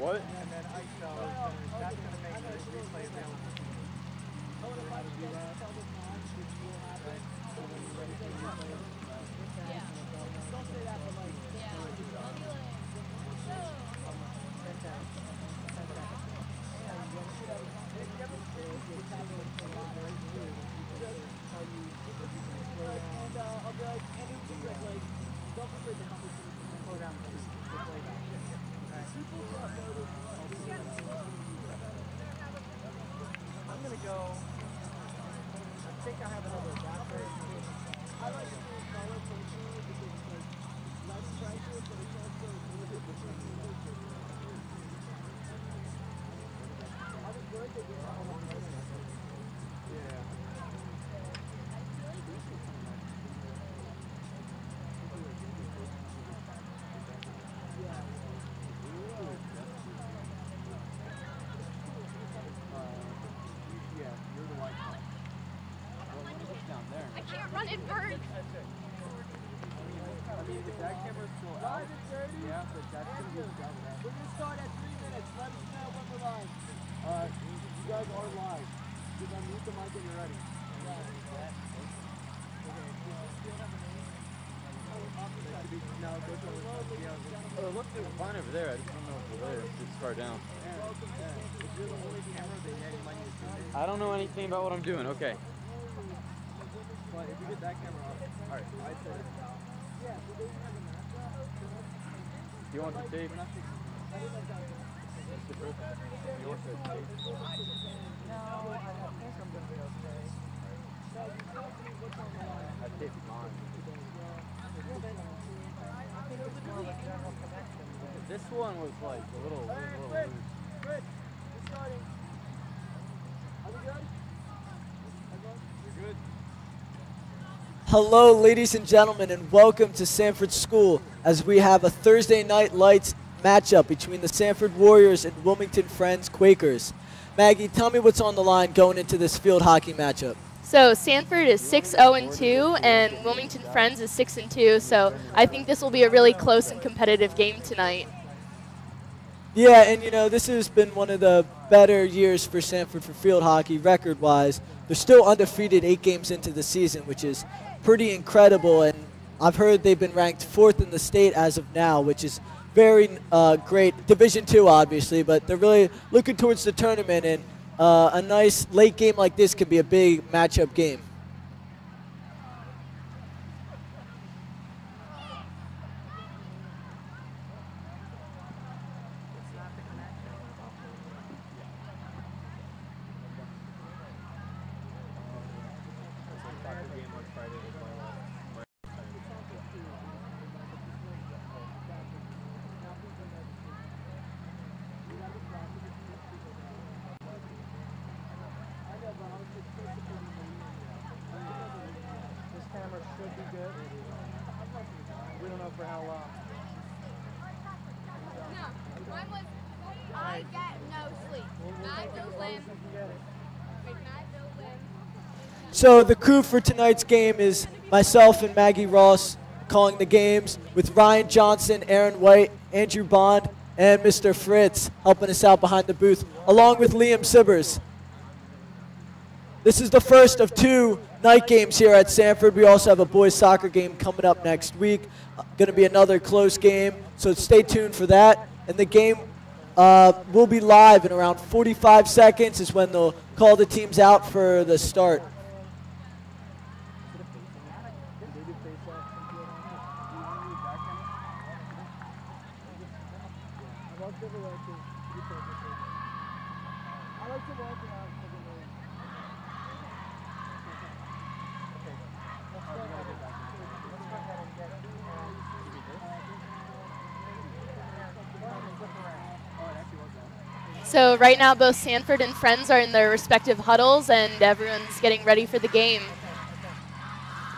What? And then going to make replay available to you. So how to do that. And uh, I'll be like, and it's just like, like, don't forget the number so we can slow down the the playback. I'm gonna go. I think I have another adapter. I like to do color personally because it's like less pressure, but it's also a little bit different. I was worried that you're not on Yeah. Yeah, you're the white one. Well, when it gets down there. I can't run it, Bert. I mean, if that camera's still out, yeah, but that's gonna be done now. We're gonna start at three minutes. Let us know when we're live. Uh, you, you guys are live. Just unmute the mic when you're ready. No, go to the, yeah, Oh, look, there's a fine over there. I just don't know if it's there. It's far down. If you're the only camera, then yeah, you might need to zoom in. I don't know anything about what I'm doing. Okay. Do you want the tape? This one was like a little, Hey, little Fritz, loose. Fritz, we're starting. Are we good? Everyone? You're good? Hello, ladies and gentlemen, and welcome to Sanford School as we have a Thursday Night Lights matchup between the Sanford Warriors and Wilmington Friends Quakers. Maggie, tell me what's on the line going into this field hockey matchup. So Sanford is 6 0 and 2, and Wilmington Friends is 6 and 2. So I think this will be a really close and competitive game tonight. Yeah, and you know, this has been one of the better years for Sanford for field hockey record wise. They're still undefeated eight games into the season, which is pretty incredible. And I've heard they've been ranked fourth in the state as of now, which is very uh, great. Division two, obviously, but they're really looking towards the tournament. And uh, a nice late game like this can be a big matchup game. This camera should be good. We don't know for how long. No, mine was. I get no sleep. I feel limb. Wait, I feel limb. So the crew for tonight's game is myself and Maggie Ross calling the games with Ryan Johnson, Aaron White, Andrew Bond, and Mr. Fritz helping us out behind the booth, along with Liam Sibbers. This is the first of two night games here at Sanford. We also have a boys soccer game coming up next week. Going to be another close game, so stay tuned for that. And the game uh, will be live in around 45 seconds is when they'll call the teams out for the start. They do face off some field hockey. Do you want to use that camera? Yeah, I watched every like this. You take it. I like to walk around for the name. Okay. Let's go ahead and let's go ahead and get So right now, both Sanford and Friends are in their respective huddles, and everyone's getting ready for the game.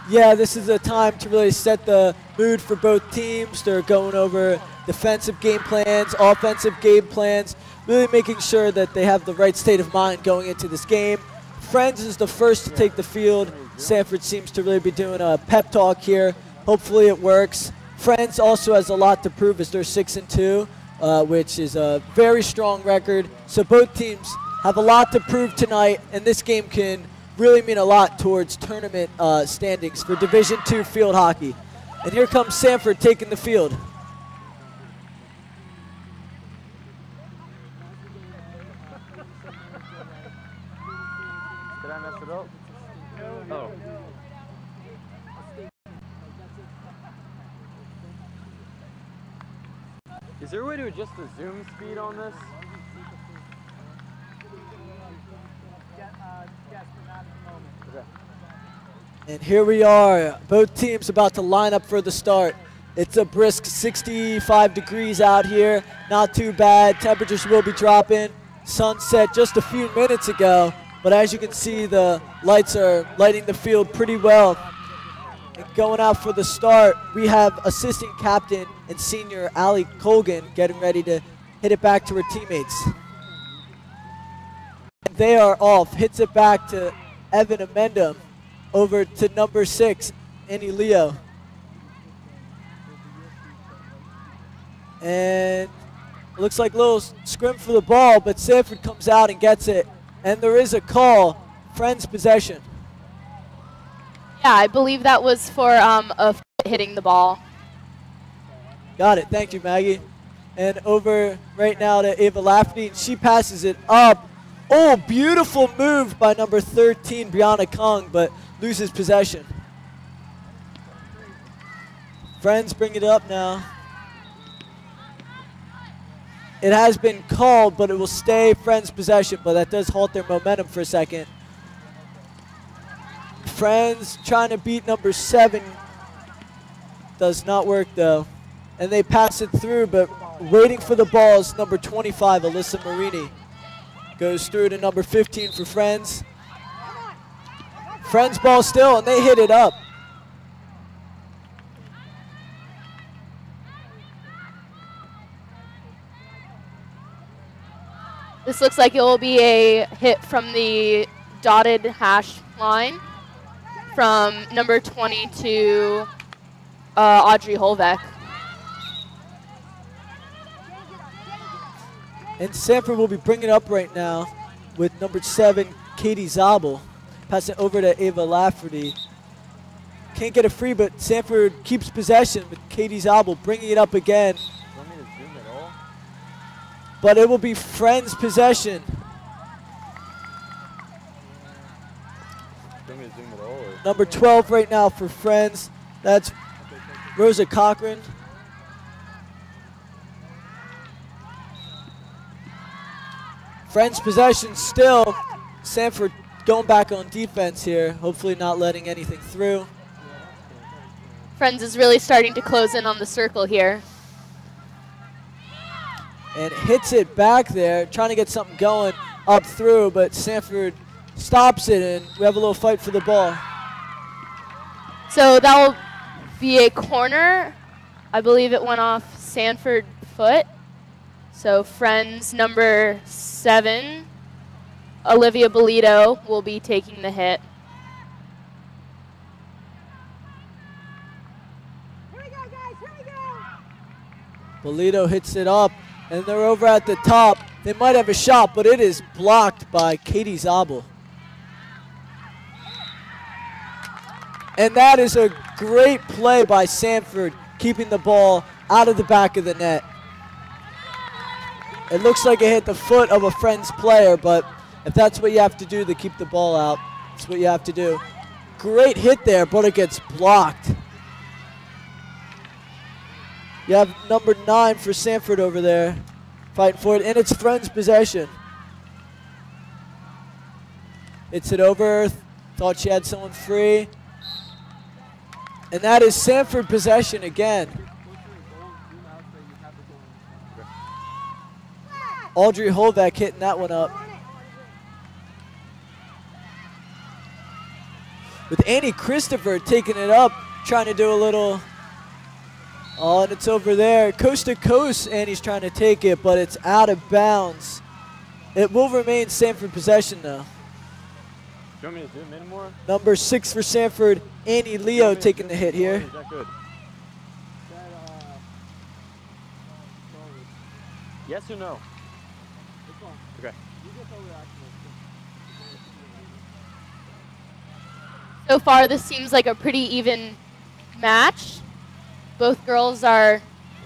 Yeah, this is a time to really set the mood for both teams. They're going over defensive game plans, offensive game plans, really making sure that they have the right state of mind going into this game. Friends is the first to take the field. Sanford seems to really be doing a pep talk here. Hopefully it works. Friends also has a lot to prove as they're six and two, uh, which is a very strong record. So both teams have a lot to prove tonight, and this game can really mean a lot towards tournament uh, standings for Division Two field hockey. And here comes Sanford taking the field. Did I mess it up? Oh. Is there a way to adjust the zoom speed on this? And here we are, both teams about to line up for the start. It's a brisk 65 degrees out here, not too bad. Temperatures will be dropping. Sunset just a few minutes ago, but as you can see, the lights are lighting the field pretty well. And going out for the start, we have assistant captain and senior Ali Colgan getting ready to hit it back to her teammates. They are off, hits it back to Evan Amendum over to number six, Annie Leo. And looks like a little scrim for the ball, but Sanford comes out and gets it. And there is a call, Friends possession. Yeah, I believe that was for um, a hitting the ball. Got it. Thank you, Maggie. And over right now to Ava Lafferty. She passes it up. Oh, beautiful move by number 13, Brianna Kung, but loses possession. Friends bring it up now. It has been called, but it will stay Friends possession, but that does halt their momentum for a second. Friends trying to beat number seven. Does not work though. And they pass it through, but waiting for the ball is number 25, Alyssa Marini. Goes through to number 15 for Friends. Friends ball still, and they hit it up. This looks like it will be a hit from the dotted hash line from number 22, uh, Audrey Holbeck. And Sanford will be bringing it up right now with number seven, Katie Zabel. Pass it over to Ava Lafferty. Can't get a free, but Sanford keeps possession with Katie Zabel bringing it up again. But it will be Friends possession. Number 12 right now for Friends. That's Rosa Cochran. Friends possession still. Sanford going back on defense here. Hopefully not letting anything through. Friends is really starting to close in on the circle here. And hits it back there, trying to get something going up through, but Sanford stops it and we have a little fight for the ball. So that will be a corner. I believe it went off Sanford foot. So friends number seven, Olivia Bolito, will be taking the hit. Bolito hits it up, and they're over at the top. They might have a shot, but it is blocked by Katie Zabel. And that is a great play by Sanford, keeping the ball out of the back of the net. It looks like it hit the foot of a friend's player, but if that's what you have to do to keep the ball out, that's what you have to do. Great hit there, but it gets blocked. You have number nine for Sanford over there, fighting for it, and it's friend's possession. It's it over. Thought she had someone free. And that is Sanford possession again. Audrey Holbeck hitting that one up. With Annie Christopher taking it up, trying to do a little. Oh, and it's over there. Coast to coast, Annie's trying to take it, but it's out of bounds. It will remain Sanford possession though. Do you want me to zoom in more? Number six for Sanford, Annie Leo taking the hit here. Is that good? Yes or no? It's fine. Okay. You just overreact to it. So far, this seems like a pretty even match. Both girls are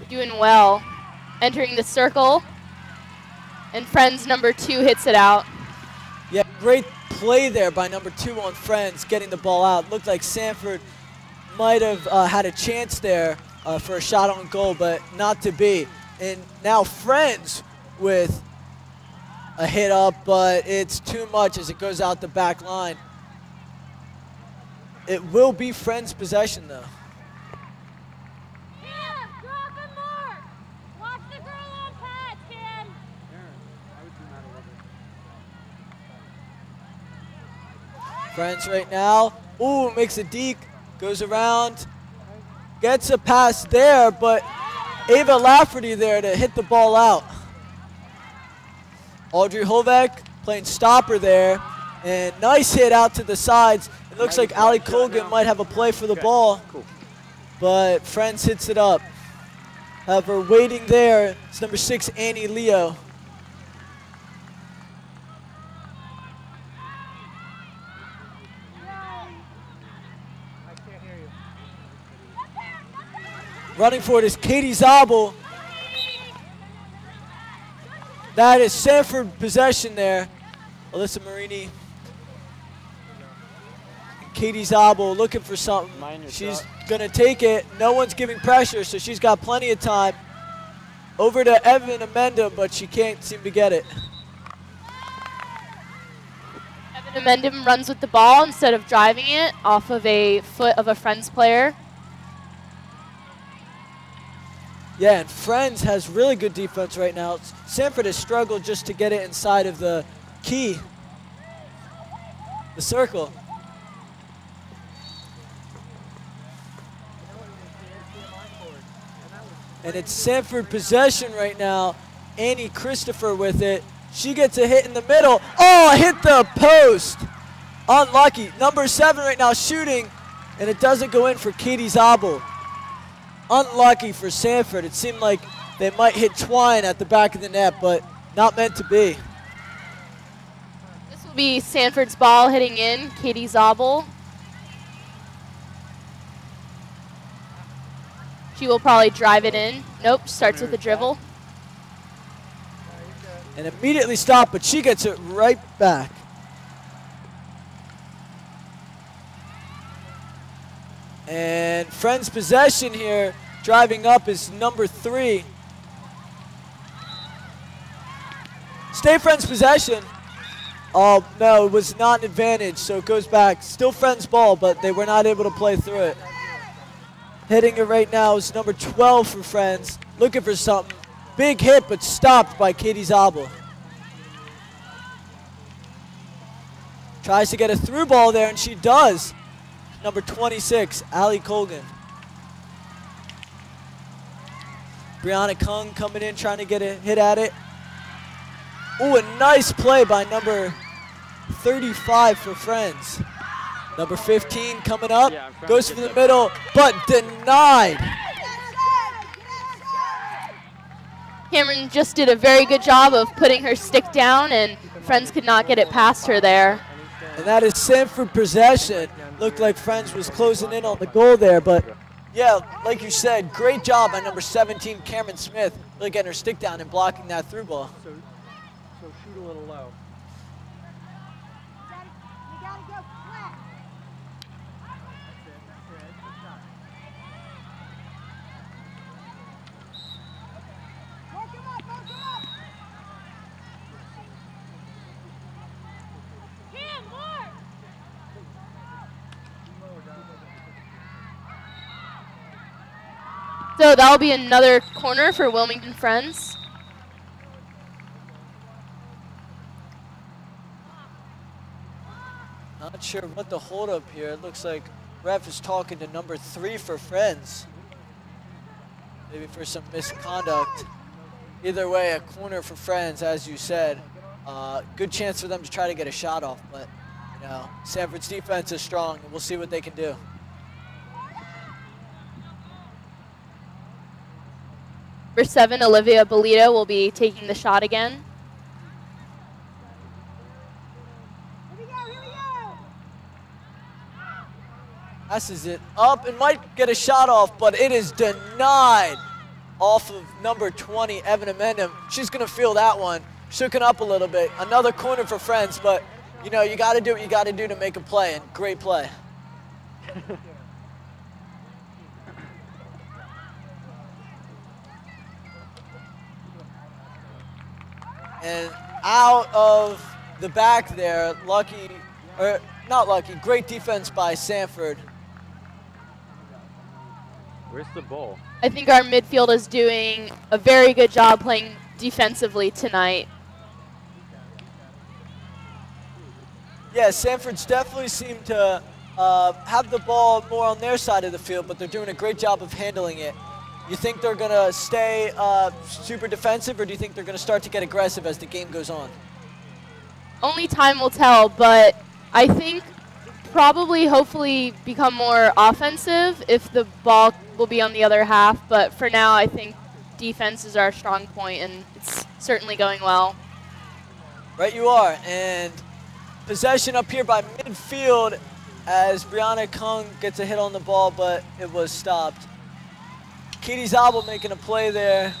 doing well. Entering the circle. And friends number two hits it out. Yeah, great play there by number two on Friends, getting the ball out. Looked like Sanford might have uh, had a chance there uh, for a shot on goal, but not to be. And now Friends with a hit up, but it's too much as it goes out the back line. It will be Friends' possession, though. Cam, drop him more. Watch the girl on pads, Cam. Aaron, I would zoom out a little bit. Friends right now. Ooh, makes a deke, goes around, gets a pass there, but Ava Lafferty there to hit the ball out. Audrey Holbeck playing stopper there, and nice hit out to the sides. It looks like Ali Colgan might have a play for the Okay, ball, Cool. but Friends hits it up. However, waiting there is number six, Annie Leo. I can't hear you. Running for it is Katie Zabel. That is Sanford possession there. Alyssa Marini. Katie Zabel looking for something. She's going to take it. No one's giving pressure, so she's got plenty of time. Over to Evan Amenda, but she can't seem to get it. Evan Amendum runs with the ball instead of driving it off of a foot of a friends player. Yeah, and Friends has really good defense right now. Sanford has struggled just to get it inside of the key, the circle. And it's Sanford possession right now. Annie Christopher with it. She gets a hit in the middle. Oh, hit the post. Unlucky. Number seven right now shooting, and it doesn't go in for Katie Zabel unlucky for Sanford. It seemed like they might hit Twine at the back of the net, but not meant to be. This will be Sanford's ball hitting in. Katie Zabel. She will probably drive it in. Nope, starts with a dribble. And immediately stopped, but she gets it right back. And Friends possession here, driving up is number three. Stay Friends possession. Oh, no, it was not an advantage, so it goes back. Still Friends ball, but they were not able to play through it. Hitting it right now is number 12 for Friends. Looking for something. Big hit, but stopped by Katie Zabel. Tries to get a through ball there, and she does. Number 26, Ali Colgan. Brianna Kung coming in, trying to get a hit at it. Ooh, a nice play by number 35 for Friends. Number 15 coming up, Yeah, goes for the that- middle, but denied. Cameron just did a very good job of putting her stick down, and friends could not get it past her there. And that is Sanford possession. Looked like Friends was closing in on the goal there, but yeah, like you said, great job by number 17, Cameron Smith, really getting her stick down and blocking that through ball. So, so shoot a little low. You gotta go flat. Mark him up, mark him up. Cam, mark. So that'll be another corner for Wilmington Friends. Not sure what the holdup here. It looks like ref is talking to number three for Friends. Maybe for some misconduct. Either way, a corner for Friends, as you said. Uh, good chance for them to try to get a shot off, but you know, Sanford's defense is strong, and we'll see what they can do. Number seven, Olivia Bolito, will be taking the shot again. Passes it up and might get a shot off, but it is denied off of number 20, Evan Amendum. She's going to feel that one. Shooken up a little bit. Another corner for friends, but you know, you got to do what you got to do to make a play, and great play. and out of the back there, lucky, or not lucky, great defense by Sanford. Where's the ball? I think our midfield is doing a very good job playing defensively tonight. Yeah, Sanford's definitely seemed to uh, have the ball more on their side of the field, but they're doing a great job of handling it. You think they're going to stay uh, super defensive, or do you think they're going to start to get aggressive as the game goes on? Only time will tell, but I think probably, hopefully, become more offensive if the ball will be on the other half. But for now, I think defense is our strong point, and it's certainly going well. Right, you are. And possession up here by midfield as Brianna Kung gets a hit on the ball, but it was stopped. Katie Zabel making a play there.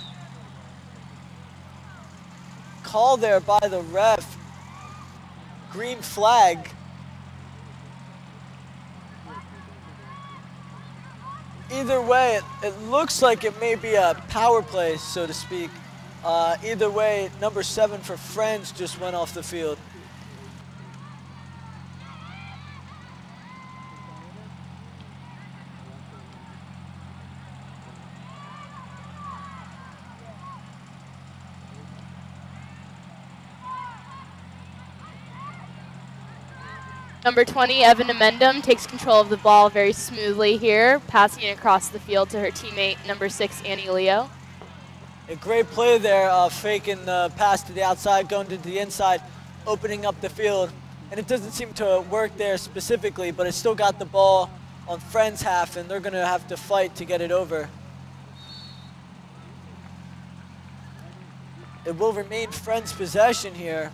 Call there by the ref. Green flag. Either way, it, it looks like it may be a power play, so to speak. Uh, either way, number seven for Friends just went off the field. Number 20, Evan Amendum, takes control of the ball very smoothly here, passing it across the field to her teammate, number six, Annie Leo. A great play there, uh, faking the pass to the outside, going to the inside, opening up the field. And it doesn't seem to work there specifically, but it still got the ball on Friends' half, and they're going to have to fight to get it over. It will remain Friends' possession here.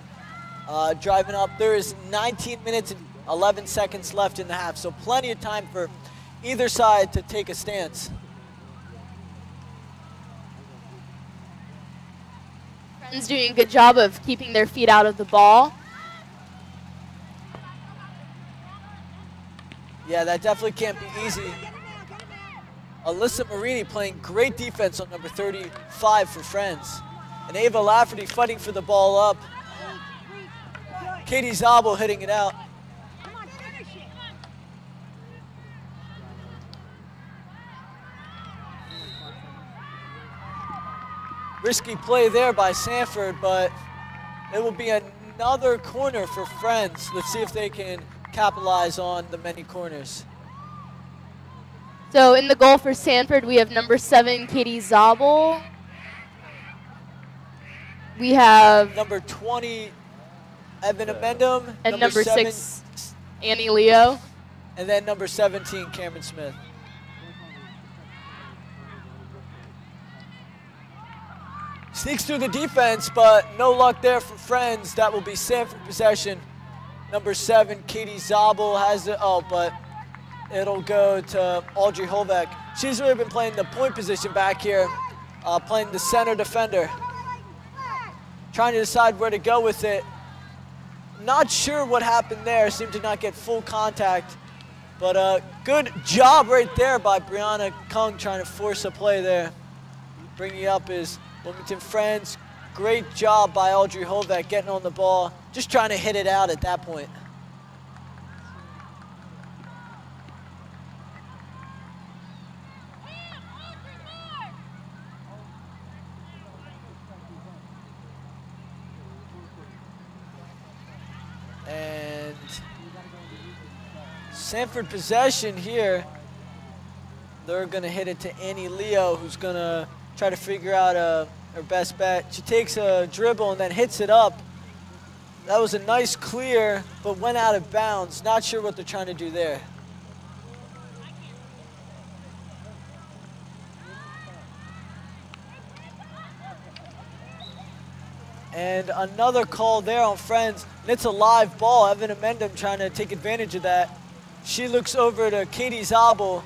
Uh, driving up, there is 19 minutes and 11 seconds left in the half, so plenty of time for either side to take a stance. Friends doing a good job of keeping their feet out of the ball. Yeah, that definitely can't be easy. Alyssa Marini playing great defense on number 35 for Friends. And Ava Lafferty fighting for the ball up. Katie Zabel hitting it out. Risky play there by Sanford, but it will be another corner for Friends. Let's see if they can capitalize on the many corners. So in the goal for Sanford, we have number seven, Katie Zabel. We have Number 20, Evan Amendum. and number, seven, six, Annie Leo. And then number 17, Cameron Smith. Sneaks through the defense, but no luck there for Friends. That will be Sanford possession. Number seven, Katie Zabel has it. Oh, but it'll go to Audrey Holbeck. She's really been playing the point position back here, uh, playing the center defender. Trying to decide where to go with it. Not sure what happened there. Seemed to not get full contact. But uh, good job right there by Brianna Kung trying to force a play there. Bringing up is Wilmington Friends. Great job by Audrey Holbeck getting on the ball. Just trying to hit it out at that point. And Sanford possession here. They're going to hit it to Annie Leo, who's going to try to figure out uh, her best bet. She takes a dribble and then hits it up. That was a nice clear, but went out of bounds. Not sure what they're trying to do there. And another call there on Friends. And it's a live ball. Evan Amendum trying to take advantage of that. She looks over to Katie Zabel,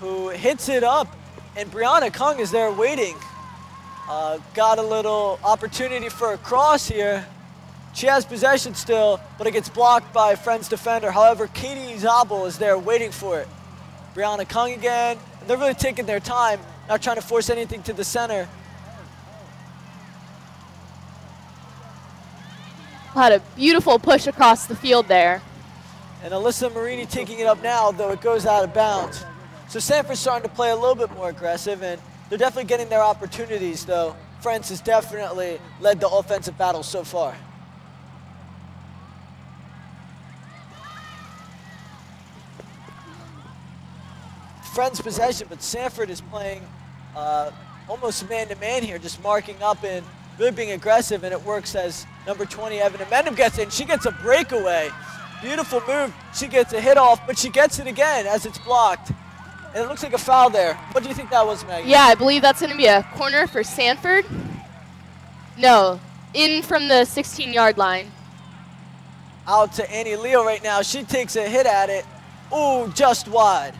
who hits it up. And Brianna Kung is there waiting. Uh, got a little opportunity for a cross here. She has possession still, but it gets blocked by Friends defender. However, Katie Zabel is there waiting for it. Brianna Kung again. And they're really taking their time, not trying to force anything to the center. Had a beautiful push across the field there. And Alyssa Marini taking it up now, though it goes out of bounds. So Sanford's starting to play a little bit more aggressive, and they're definitely getting their opportunities, though. Friends has definitely led the offensive battle so far. Friends possession, but Sanford is playing uh, almost man-to-man here, just marking up and really being aggressive, and it works as number 20, Evan Amendum gets in. She gets a breakaway. Beautiful move. She gets a hit off, but she gets it again as it's blocked. And it looks like a foul there. What do you think that was, Maggie? Yeah, I believe that's going to be a corner for Sanford. No, in from the 16 yard line. Out to Annie Leo right now. She takes a hit at it. Ooh, just wide.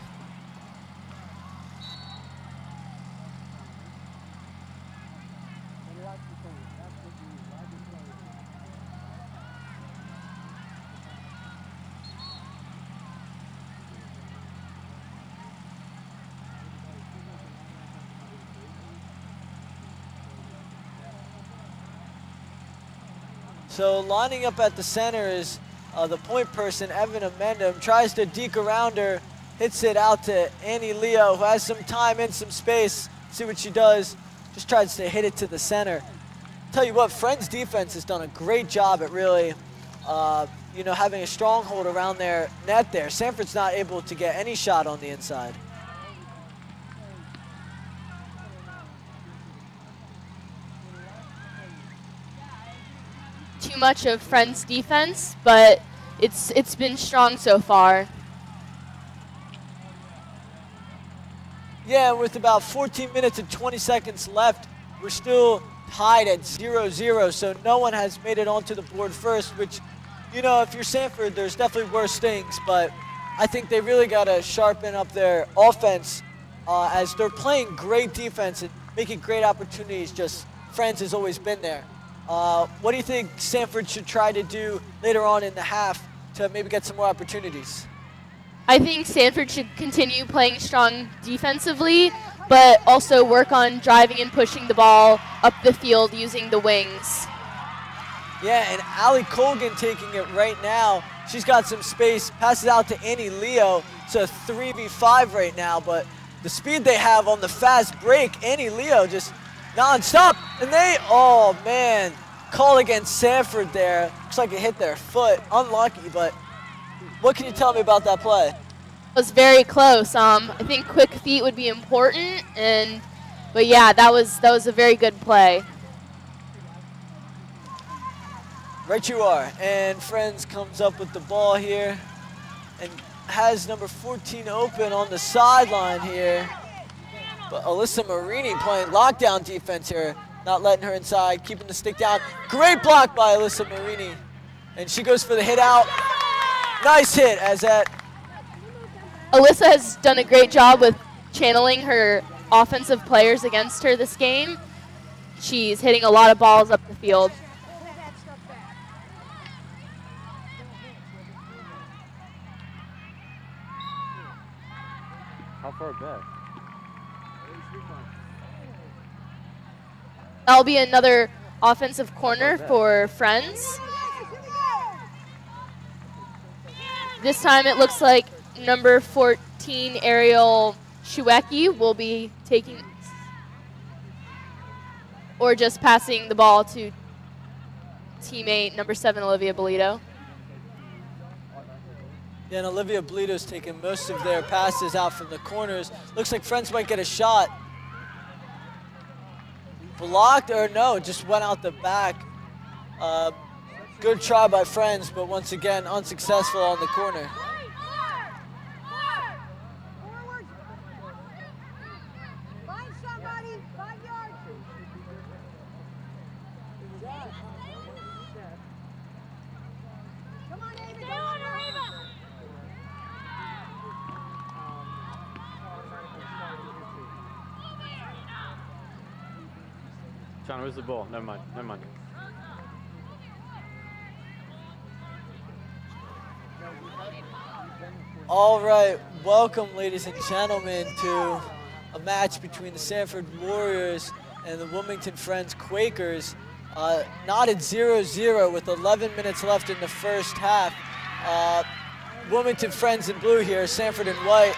So lining up at the center is uh, the point person, Evan Amendum, tries to deke around her, hits it out to Annie Leo, who has some time and some space. See what she does. Just tries to hit it to the center. Tell you what, Friends defense has done a great job at really, uh, you know, having a stronghold around their net there. Sanford's not able to get any shot on the inside. Too much of Friends defense, but it's it's been strong so far. Yeah, with about 14 minutes and 20 seconds left, we're still tied at 0-0, so no one has made it onto the board first, which, you know, if you're Sanford, there's definitely worse things, but I think they really got to sharpen up their offense uh, as they're playing great defense and making great opportunities, just Friends has always been there. Uh, what do you think Sanford should try to do later on in the half to maybe get some more opportunities? I think Sanford should continue playing strong defensively, but also work on driving and pushing the ball up the field using the wings. Yeah, and Ali Colgan taking it right now. She's got some space, passes out to Annie Leo. It's a 3v5 right now, but the speed they have on the fast break, Annie Leo just non-stop. And they, oh man, call against Sanford there. Looks like it hit their foot. Unlucky, but what can you tell me about that play? It was very close. Um, I think quick feet would be important, and but yeah, that was that was a very good play. Right you are. And Friends comes up with the ball here and has number 14 open on the sideline here. But Alyssa Marini playing lockdown defense here, not letting her inside, keeping the stick down. Great block by Alyssa Marini. And she goes for the hit out. Nice hit as that. Alyssa has done a great job with channeling her offensive players against her this game. She's hitting a lot of balls up the field. How far back? That'll be another offensive corner for Friends. This time it looks like number 14, Ariel Shueki, will be taking or just passing the ball to teammate number 7, Olivia Bolito. Yeah, and Olivia Bolito's taking most of their passes out from the corners. Looks like Friends might get a shot. Blocked or no, just went out the back. Uh, good try by Friends, but once again, unsuccessful on the corner. Find somebody, five yards. Come on, Ava. Stay on her, Ava. John, where's the ball? Never mind. Never mind. All right, welcome, ladies and gentlemen, to a match between the Sanford Warriors and the Wilmington Friends Quakers. Uh, at 0-0 with 11 minutes left in the first half. Uh, Wilmington Friends in blue here, Sanford in white.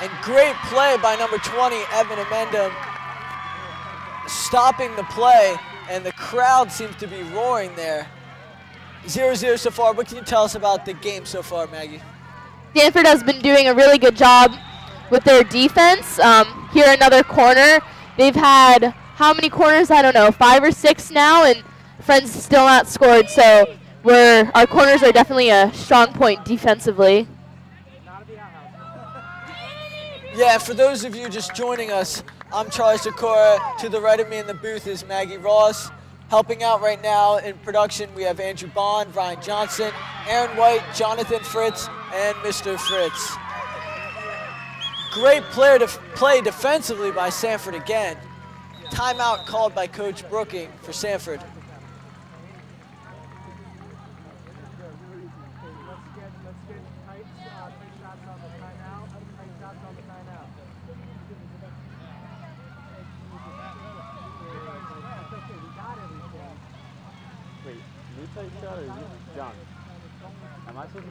And great play by number 20, Evan Amendum, stopping the play, and the crowd seems to be roaring there. 0-0 so far. What can you tell us about the game so far, Maggie? Sanford has been doing a really good job with their defense. Um, here, another corner. They've had how many corners? I don't know, five or six now, and Friends still not scored. So we're our corners are definitely a strong point defensively. Yeah, for those of you just joining us, I'm Charlie Sikora. To the right of me in the booth is Maggie Ross. Helping out right now in production, we have Andrew Bond, Ryan Johnson, Aaron White, Jonathan Fritz, and Mr. Fritz. Great player to play defensively by Sanford again. Timeout called by Coach Brooking for Sanford. Let's get let's get tight uh, tight shots on the timeout. Tight shots on the timeout. It's okay, we got everything. Wait, you take shot or you? John.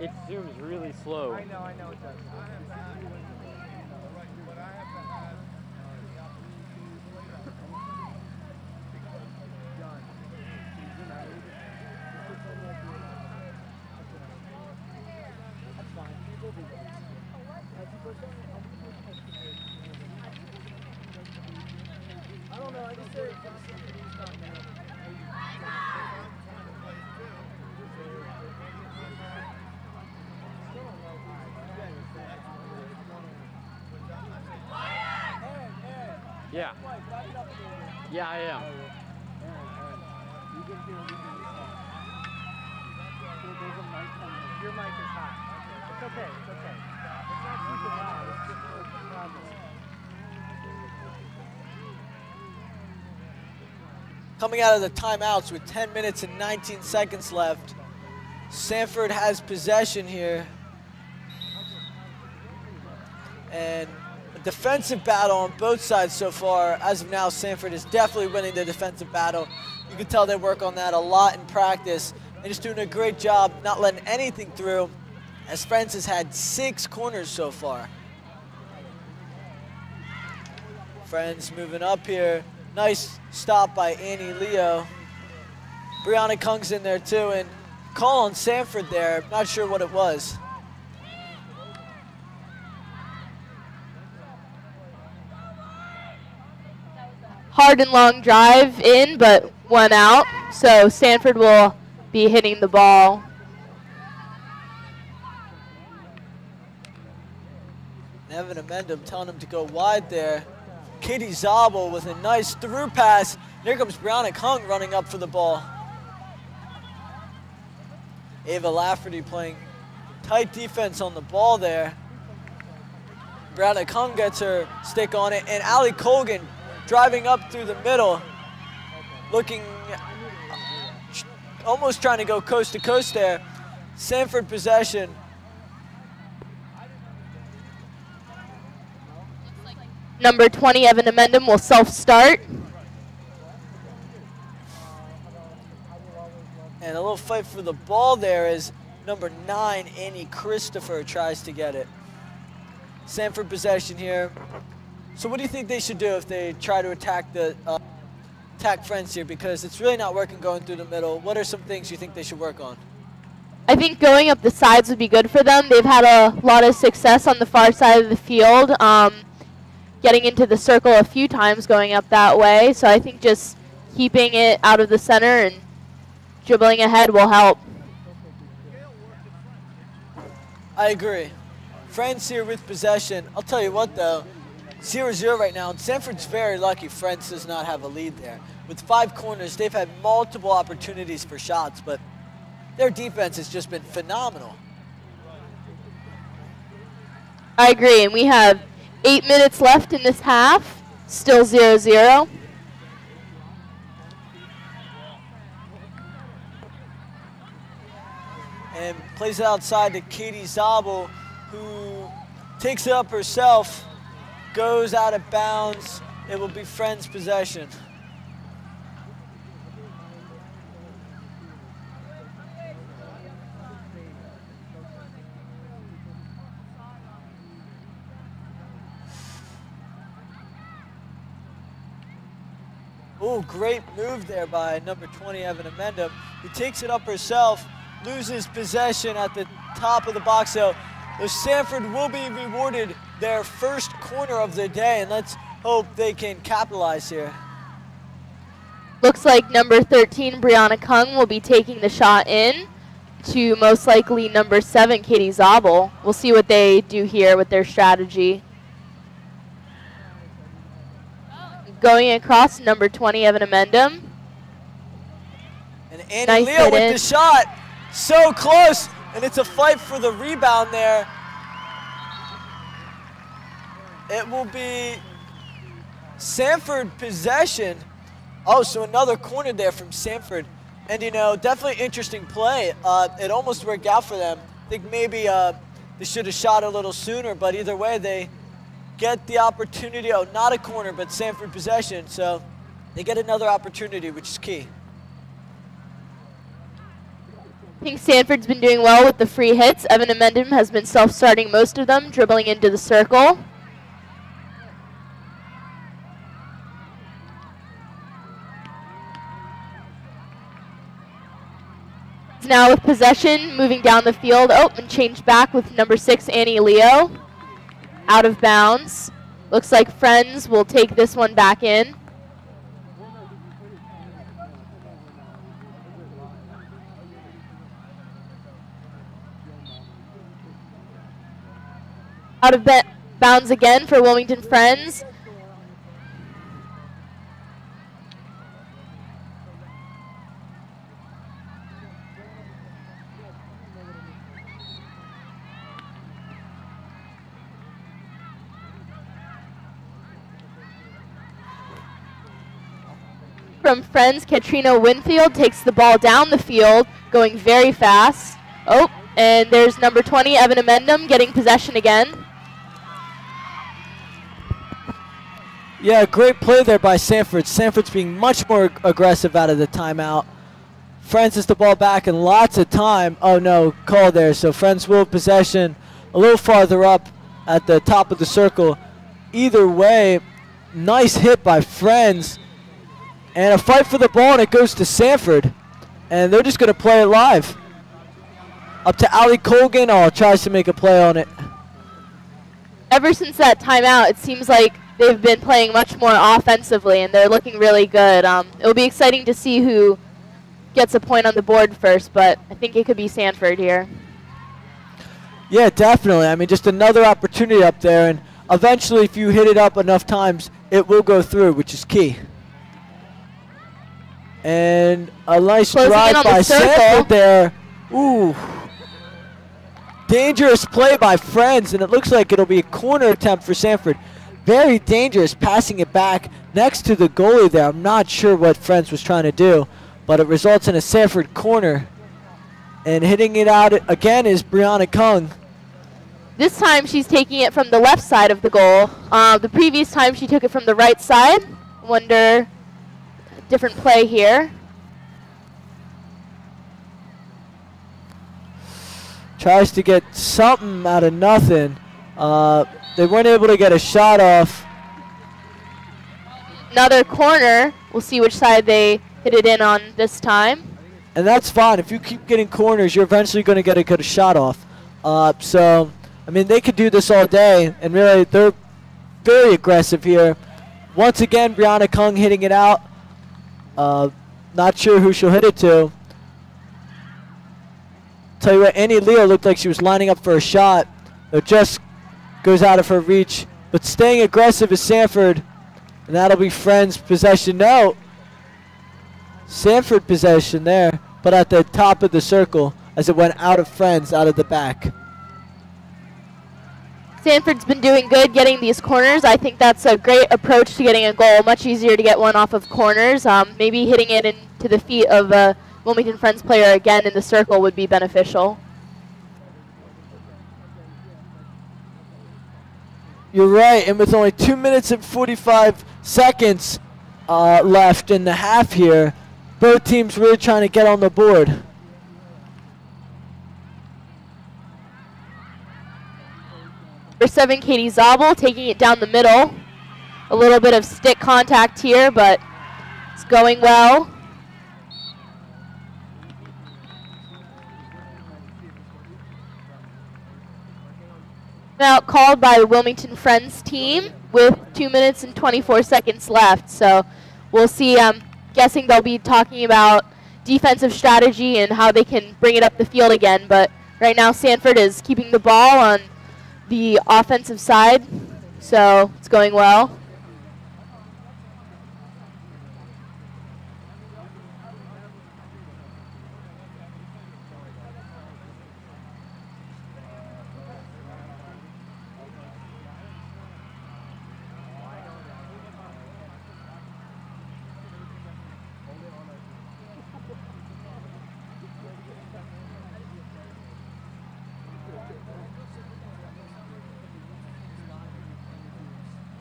It zooms really slow. I know, I know it does. Yeah. Yeah, I am. Your mic is hot. It's okay, it's okay. It's not super loud, it's just a problem. Coming out of the timeouts with 10 minutes and 19 seconds left. Sanford has possession here. And a defensive battle on both sides so far. As of now, Sanford is definitely winning the defensive battle. You can tell they work on that a lot in practice. They're just doing a great job not letting anything through as Friends has had six corners so far. Friends moving up here. Nice stop by Annie Leo. Brianna Kung's in there too, and call on Sanford there. Not sure what it was. Hard and long drive in, but one out. So Sanford will be hitting the ball. Evan Amendum telling him to go wide there. Katie Zabel with a nice through pass. Here comes Brianna Kung running up for the ball. Ava Lafferty playing tight defense on the ball there. Brianna Kung gets her stick on it, and Ali Colgan driving up through the middle, looking almost trying to go coast to coast there. Sanford possession. Number 20, Evan Amendum, will self-start. And a little fight for the ball there as number nine, Annie Christopher, tries to get it. Sanford possession here. So what do you think they should do if they try to attack the uh, attack Friends here? Because it's really not working going through the middle. What are some things you think they should work on? I think going up the sides would be good for them. They've had a lot of success on the far side of the field, um, getting into the circle a few times going up that way. So I think just keeping it out of the center and dribbling ahead will help. I agree. Friends here with possession. I'll tell you what though, 0-0 right now. And Sanford's very lucky Friends does not have a lead there. With five corners, they've had multiple opportunities for shots, but their defense has just been phenomenal. I agree, and we have eight minutes left in this half. Still 0-0. and plays it outside to Katie Zabel, who takes it up herself, goes out of bounds. It will be Friends' possession. Oh, great move there by number 20, Evan Amendum, who takes it up herself, loses possession at the top of the box. So the Sanford will be rewarded their first corner of the day, and let's hope they can capitalize here. Looks like number 13, Brianna Kung, will be taking the shot in to most likely number 7, Katie Zabel. We'll see what they do here with their strategy. Going across, number 20, Evan Amendum. And Annie Nice Leo with in. the shot. So close, and it's a fight for the rebound there. It will be Sanford possession. Oh, so another corner there from Sanford. And, you know, definitely interesting play. Uh, it almost worked out for them. I think maybe uh, they should have shot a little sooner, but either way, they get the opportunity. Oh, not a corner, but Sanford possession. So they get another opportunity, which is key. I think Sanford's been doing well with the free hits. Evan Amendum has been self-starting most of them, dribbling into the circle. Now with possession, moving down the field. Oh, and changed back with number six, Annie Leo. Out of bounds. Looks like Friends will take this one back in. Out of bounds again for Wilmington Friends. From Friends, Katrina Winfield takes the ball down the field, going very fast. Oh, and there's number 20, Evan Amendum, getting possession again. Yeah, great play there by Sanford. Sanford's being much more aggressive out of the timeout. Friends has the ball back and lots of time. Oh no, call there. So Friends will possession a little farther up at the top of the circle. Either way, nice hit by Friends. And a fight for the ball and it goes to Sanford. And they're just going to play it live. Up to Ali Colgan. Oh, tries to make a play on it. Ever since that timeout, it seems like they've been playing much more offensively, and they're looking really good. Um, it'll be exciting to see who gets a point on the board first, but I think it could be Sanford here. Yeah, definitely. I mean, just another opportunity up there, and eventually, if you hit it up enough times, it will go through, which is key. And a nice Closing drive on the by. Sanford there. Ooh. Dangerous play by Friends, and it looks like it'll be a corner attempt for Sanford. Very dangerous, passing it back next to the goalie there. I'm not sure what Friends was trying to do, but it results in a Sanford corner. And hitting it out again is Brianna Kung. This time she's taking it from the left side of the goal. Uh, the previous time she took it from the right side. Wonder, different play here. tries to get something out of nothing. Uh, they weren't able to get a shot off. another corner. We'll see which side they hit it in on this time. And that's fine. If you keep getting corners, you're eventually going to get a good shot off. Uh, so, I mean, they could do this all day, and really, they're very aggressive here. Once again, Brianna Kung hitting it out. Uh, not sure who she'll hit it to. Tell you what, Annie Leo looked like she was lining up for a shot. It just goes out of her reach. But staying aggressive is Sanford. And that'll be Friends possession. No. Sanford possession there, but at the top of the circle as it went out of Friends, out of the back. Sanford's been doing good getting these corners. I think that's a great approach to getting a goal. Much easier to get one off of corners. Um, maybe hitting it into the feet of a Wilmington Friends player again in the circle would be beneficial. You're right, and with only 2 minutes and 45 seconds uh, left in the half here, both teams really trying to get on the board. Number seven, Katie Zabel, taking it down the middle. A little bit of stick contact here, but it's going well. Out called by the Wilmington Friends team with two minutes and 24 seconds left. So we'll see. I'm guessing they'll be talking about defensive strategy and how they can bring it up the field again. But right now, Sanford is keeping the ball on the offensive side, so it's going well.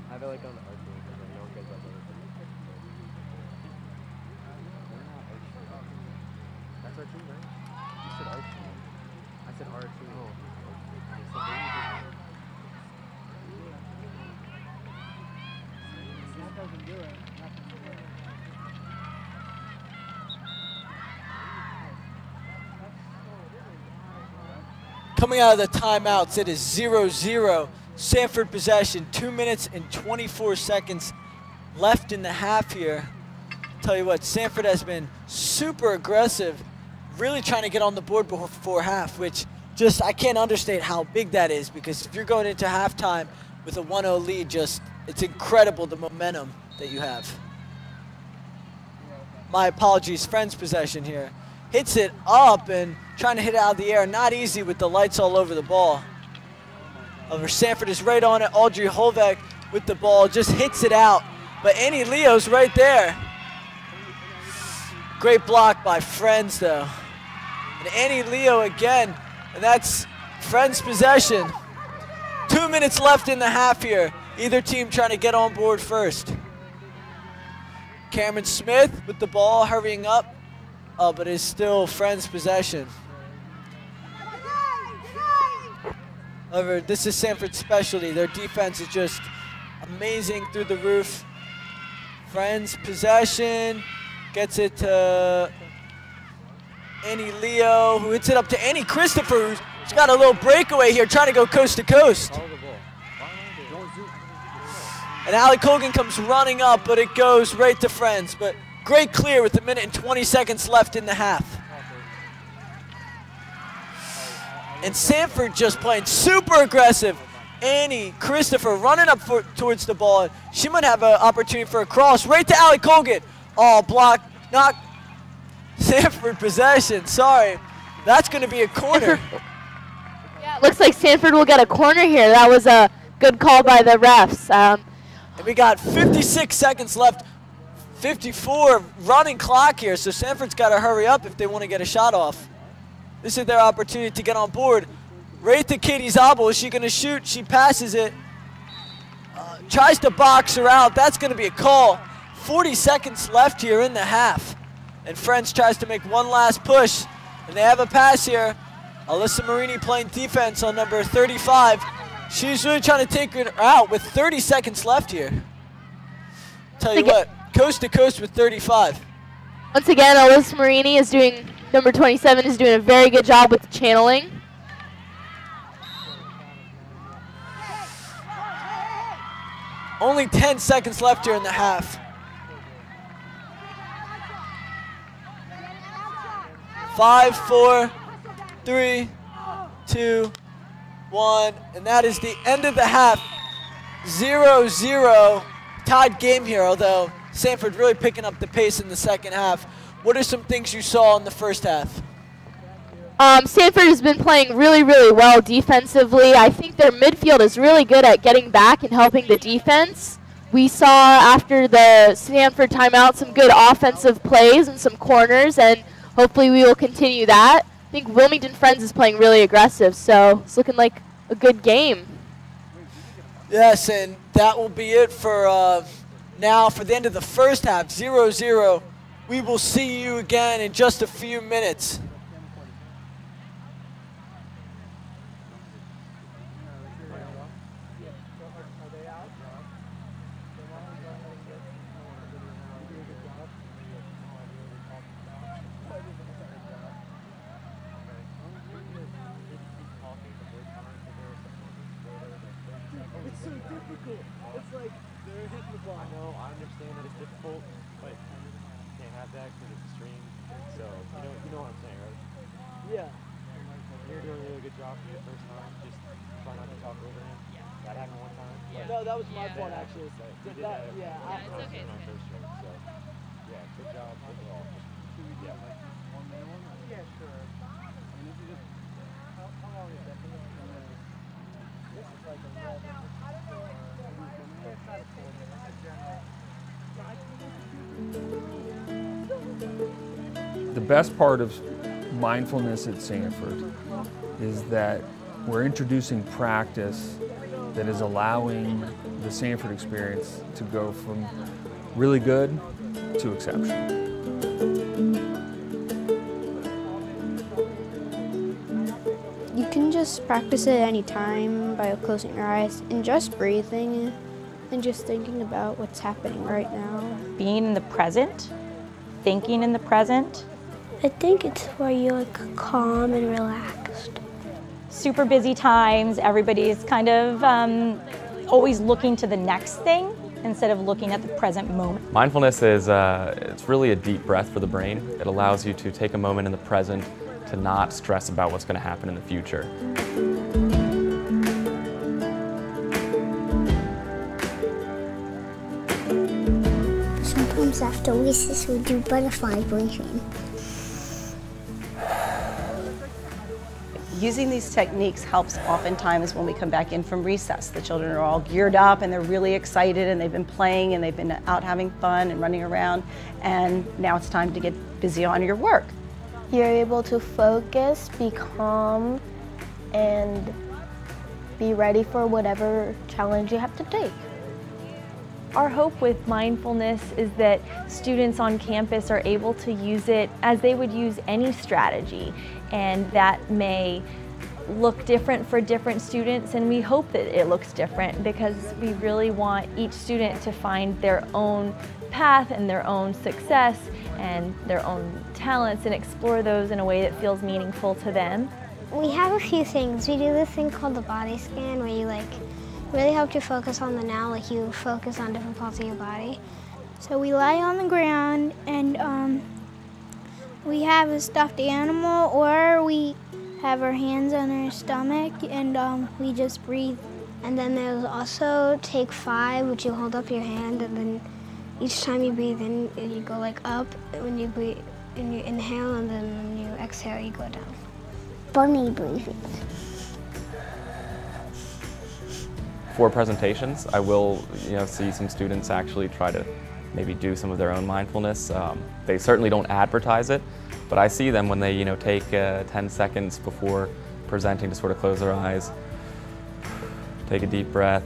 I have it like on the archery because like, no one cares about the other thing. That's archery, right? You said archery. I said archery. Oh. Okay, so what do you do? Coming out of the timeouts, it is 0-0. Sanford possession, 2 minutes and 24 seconds left in the half here. Tell you what, Sanford has been super aggressive, really trying to get on the board before half, which just, I can't understate how big that is because if you're going into halftime with a 1-0 lead, just, it's incredible the momentum that you have. My apologies, friends possession here. Hits it up and trying to hit it out of the air. Not easy with the lights all over the ball. Over Sanford is right on it. Audrey Holbeck with the ball just hits it out. But Annie Leo's right there. Great block by Friends though. And Annie Leo again. And that's Friends possession. Two minutes left in the half here. Either team trying to get on board first. Cameron Smith with the ball hurrying up. Uh, but it's still Friends possession. However, this is Sanford's specialty. Their defense is just amazing through the roof. Friends possession. Gets it to Annie Leo, who hits it up to Annie Christopher, who's got a little breakaway here, trying to go coast to coast. And Allie Colgan comes running up, but it goes right to Friends. But great clear with a minute and 20 seconds left in the half. And Sanford just playing super aggressive. Annie Christopher running up for, towards the ball. She might have an opportunity for a cross right to Allie Colgan. Oh, block, not Sanford possession. Sorry. That's going to be a corner. Yeah, it looks like Sanford will get a corner here. That was a good call by the refs. Um, And we got 56 seconds left. 54 running clock here, so Sanford's got to hurry up if they want to get a shot off. This is their opportunity to get on board. Right to Katie Zabel. Is she going to shoot? She passes it. Uh, tries to box her out. That's going to be a call. 40 seconds left here in the half. And Friends tries to make one last push. And they have a pass here. Alyssa Marini playing defense on number 35. She's really trying to take her out with 30 seconds left here. Tell you what, coast to coast with 35. Once again, Alyssa Marini is doing, number 27 is doing a very good job with channeling. Only 10 seconds left here in the half. Five, four, three, two, one, and that is the end of the half. Zero, zero, tied game here, although Sanford really picking up the pace in the second half. What are some things you saw in the first half? Um, Sanford has been playing really, really well defensively. I think their midfield is really good at getting back and helping the defense. We saw after the Sanford timeout some good offensive plays and some corners, and hopefully we will continue that. I think Wilmington Friends is playing really aggressive, so it's looking like a good game. Yes, and that will be it for uh, now for the end of the first half, 0 0. We will see you again in just a few minutes. It's so difficult. It's like they're hitting the ball. I know, I understand that it's difficult, but you can't have that because it's extreme. So, you know, you know what I'm saying, right? Yeah. You're doing a really good job for your first time. Just try not to talk over him. That happened one time. but No, that was my Yeah. fault actually. But you Did did that, that yeah. Yeah, I- it's okay, on it's first string, so yeah, good job overall. Yeah. The best part of mindfulness at Sanford is that we're introducing practice that is allowing the Sanford experience to go from really good to exceptional. You can just practice it any time by closing your eyes and just breathing and just thinking about what's happening right now. being in the present, thinking in the present. I think it's where you're like calm and relaxed. Super busy times, everybody's kind of um, always looking to the next thing instead of looking at the present moment. Mindfulness is uh, it's really a deep breath for the brain. It allows you to take a moment in the present to not stress about what's going to happen in the future. Sometimes after recess we do butterfly breathing. Using these techniques helps oftentimes when we come back in from recess. The children are all geared up and they're really excited and they've been playing and they've been out having fun and running around and now it's time to get busy on your work. You're able to focus, be calm, and be ready for whatever challenge you have to take. Our hope with mindfulness is that students on campus are able to use it as they would use any strategy, and that may look different for different students, and we hope that it looks different because we really want each student to find their own path and their own success and their own talents and explore those in a way that feels meaningful to them. We have a few things. We do this thing called the body scan where you like really help you focus on the now, like you focus on different parts of your body. So we lie on the ground and um, we have a stuffed animal or we have our hands on our stomach and um, we just breathe. And then there's also take five, which you hold up your hand and then each time you breathe in, you go like up when you breathe, and you inhale, and then when you exhale, you go down. Bunny breathing. For presentations, I will you know, see some students actually try to maybe do some of their own mindfulness. Um, they certainly don't advertise it, but I see them when they you know, take uh, 10 seconds before presenting to sort of close their eyes, take a deep breath,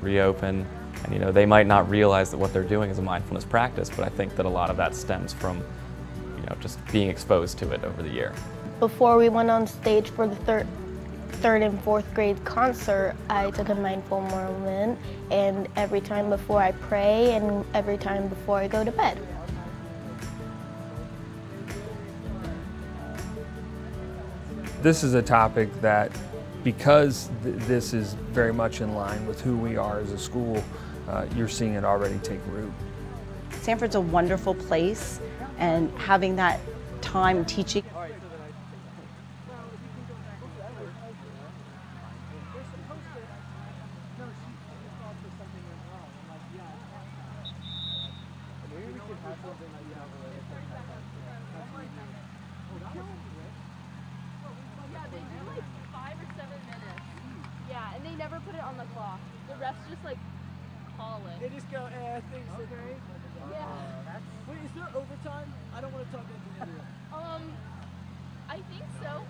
reopen, and you know, they might not realize that what they're doing is a mindfulness practice, but I think that a lot of that stems from you know, just being exposed to it over the year. Before we went on stage for the third third and fourth grade concert, I took a mindful moment, and every time before I pray, and every time before I go to bed. This is a topic that, because th this is very much in line with who we are as a school, uh, you're seeing it already take root. Sanford's a wonderful place, and having that time teaching. Yeah, they do like five or seven minutes. Yeah, and they never put it on the clock. The refs just like call it. They just go, eh, things okay. Yeah. Wait, is there overtime? I don't want to talk into the Um, I think so.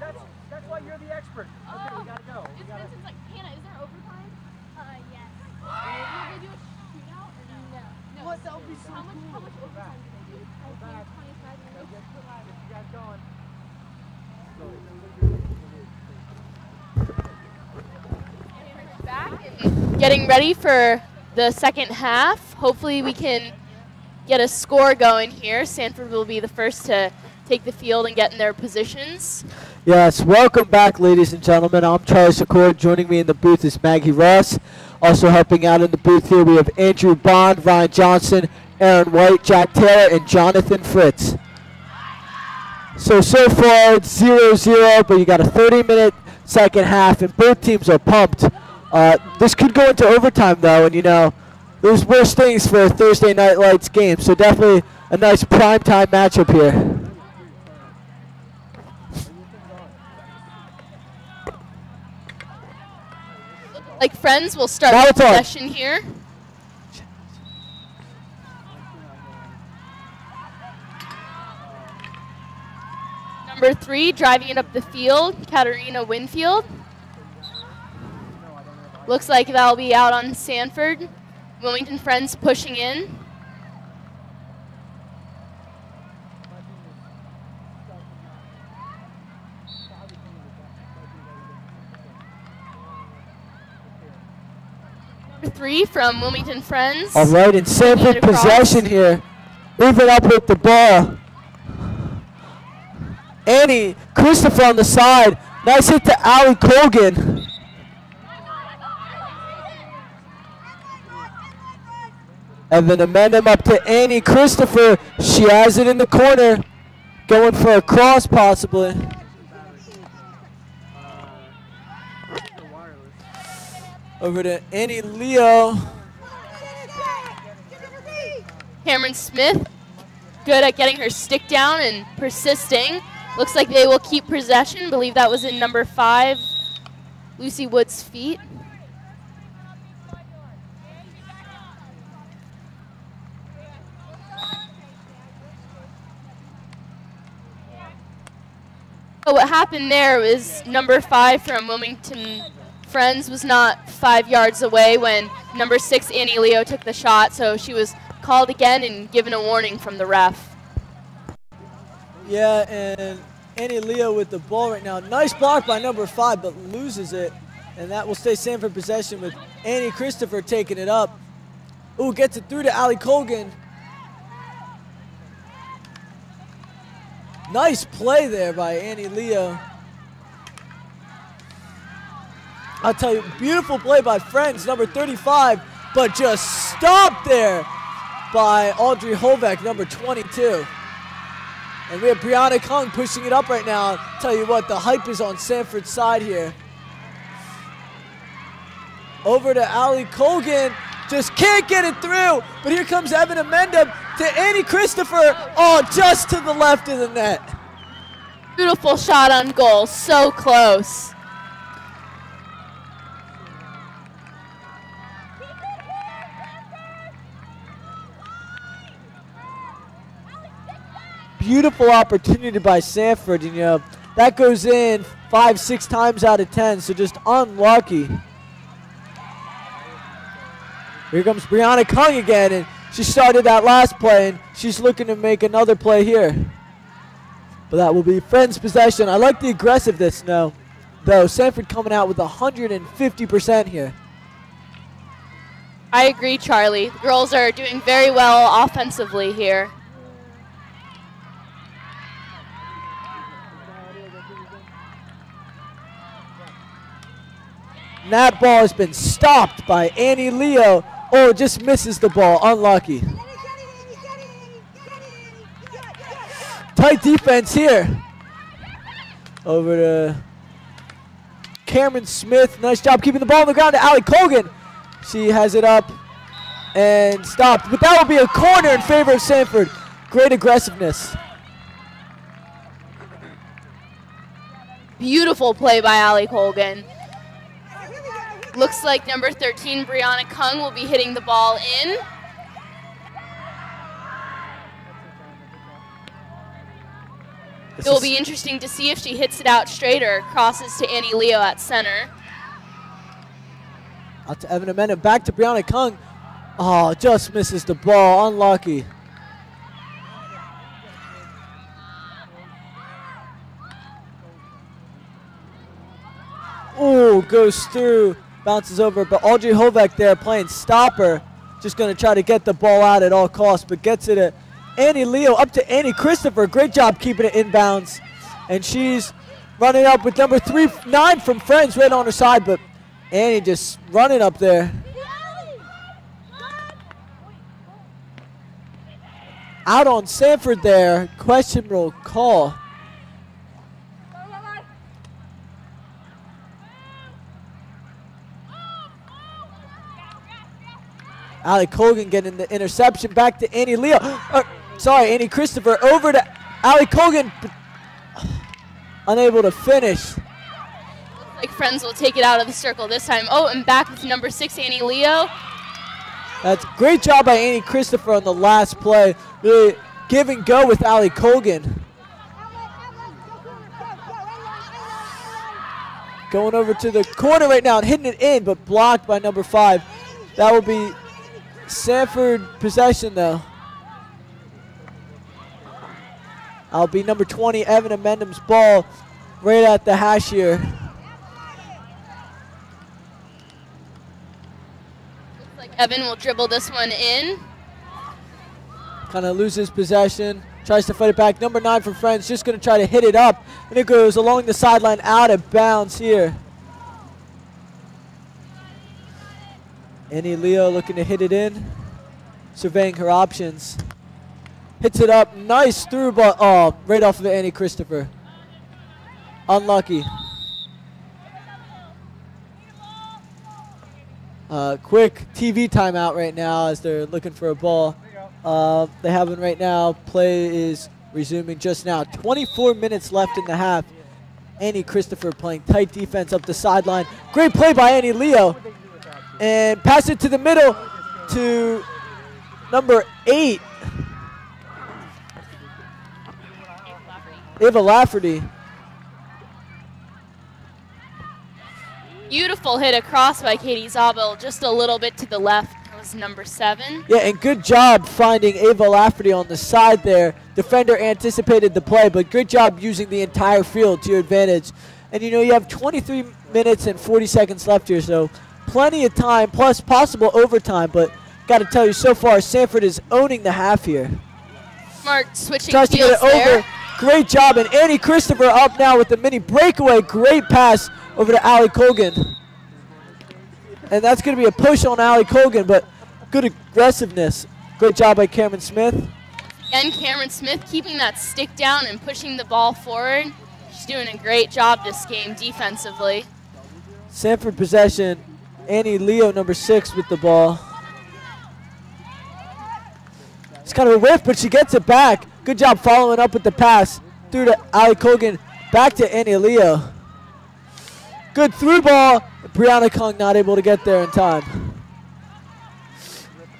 That's that's why you're the expert. Okay, we gotta go. We It's gotta. Vincent's like, Hannah, is there overtime? Uh, yes. Will they do a shootout or no? No. no What? That would be so how much, cool. How much overtime do they do? I think 25 minutes. You got going. back and getting ready for the second half. Hopefully we can get a score going here. Sanford will be the first to take the field and get in their positions. Yes, welcome back, ladies and gentlemen. I'm Charlie Secor. Joining me in the booth is Maggie Ross. Also helping out in the booth here, we have Andrew Bond, Ryan Johnson, Aaron White, Jack Taylor, and Jonathan Fritz. So, so far it's 0-0, but you got a 30-minute second half, and both teams are pumped. Uh, this could go into overtime, though, and, you know, there's worse things for a Thursday Night Lights game, so definitely a nice primetime matchup here. Like friends we'll start Now the it's on. here. Number three, driving it up the field, Katarina Winfield. Looks like that'll be out on Sanford. Wilmington Friends pushing in. Number three from Wilmington Friends. All right, in Sanford possession here. Moving up with the ball. Annie Christopher on the side. Nice hit to Ali Colgan. And then amend him up to Annie Christopher. She has it in the corner. Going for a cross possibly. Over to Annie Leo. Cameron Smith, good at getting her stick down and persisting. Looks like they will keep possession. Believe that was in number five, Lucy Wood's feet. So what happened there was number five from Wilmington Friends was not five yards away when number six Annie Leo took the shot, so she was called again and given a warning from the ref. Yeah, and Annie Leo with the ball right now. Nice block by number five, but loses it. And that will stay Sanford possession with Annie Christopher taking it up. Ooh, gets it through to Ali Colgan. Nice play there by Annie Leo. I'll tell you, beautiful play by Friends, number 35, but just stopped there by Audrey Holbeck, number 22. And we have Brianna Kung pushing it up right now. i Tell you what, the hype is on Sanford's side here. Over to Ali Colgan. Just can't get it through. But here comes Evan Amendum to Annie Christopher. Oh, just to the left of the net. Beautiful shot on goal, so close. Beautiful opportunity by Sanford. And, You know, that goes in five, six times out of ten. So just unlucky. Here comes Brianna Kung again, and she started that last play, and she's looking to make another play here. But that will be Friends possession. I like the aggressiveness now though. Sanford coming out with 150% here. I agree, Charlie. The girls are doing very well offensively here. And that ball has been stopped by Annie Leo. Oh, just misses the ball. Unlucky. Tight defense here. Over to Cameron Smith. Nice job keeping the ball on the ground to Allie Colgan. She has it up and stopped. But that will be a corner in favor of Sanford. Great aggressiveness. Beautiful play by Allie Colgan. Looks like number 13, Brianna Kung, will be hitting the ball in. This it will be interesting to see if she hits it out straight or crosses to Annie Leo at center. Out to Evan Amendum. Back to Brianna Kung. Oh, just misses the ball. Unlucky. Oh, goes through, bounces over, but Audrey Holbeck there playing stopper. Just going to try to get the ball out at all costs, but gets it at Annie Leo up to Annie Christopher. Great job keeping it inbounds. And she's running up with number three, nine from Friends right on her side, but Annie just running up there. Out on Sanford there, questionable call. Allie Colgan getting the interception back to Annie Leo. Uh, sorry, Annie Christopher over to Allie Colgan. Unable to finish. Like Friends will take it out of the circle this time. Oh, and back with number six, Annie Leo. That's great job by Annie Christopher on the last play. Really give and go with Allie Colgan. Going over to the corner right now and hitting it in, but blocked by number five. That will be Sanford possession though. I'll be number 20, Evan Amendum's ball right at the hash here. Like Evan will dribble this one in. kind of loses possession, tries to fight it back. Number nine for Friends, just going to try to hit it up, and it goes along the sideline out of bounds here. Annie Leo looking to hit it in, surveying her options. Hits it up, nice through ball, oh, right off of Annie Christopher. Unlucky. Uh, quick TV timeout right now as they're looking for a ball. Uh, they have one right now. Play is resuming just now. 24 minutes left in the half. Annie Christopher playing tight defense up the sideline. Great play by Annie Leo. And pass it to the middle to number eight. Ava Lafferty. Beautiful hit across by Katie Zabel, just a little bit to the left. That was number seven. Yeah, and good job finding Ava Lafferty on the side there. Defender anticipated the play, but good job using the entire field to your advantage. And you know, you have 23 minutes and 40 seconds left here, so plenty of time, plus possible overtime. But got to tell you, so far, Sanford is owning the half here. Smart switching Tries to get it there. over. Great job. And Annie Christopher up now with the mini breakaway. Great pass over to Allie Colgan. And that's going to be a push on Allie Colgan, but good aggressiveness. Great job by Cameron Smith. Again, Cameron Smith keeping that stick down and pushing the ball forward. She's doing a great job this game defensively. Sanford possession. Annie Leo, number six, with the ball. It's kind of a whiff, but she gets it back. Good job following up with the pass. Through to Ali Colgan. Back to Annie Leo. Good through ball. Brianna Kung not able to get there in time.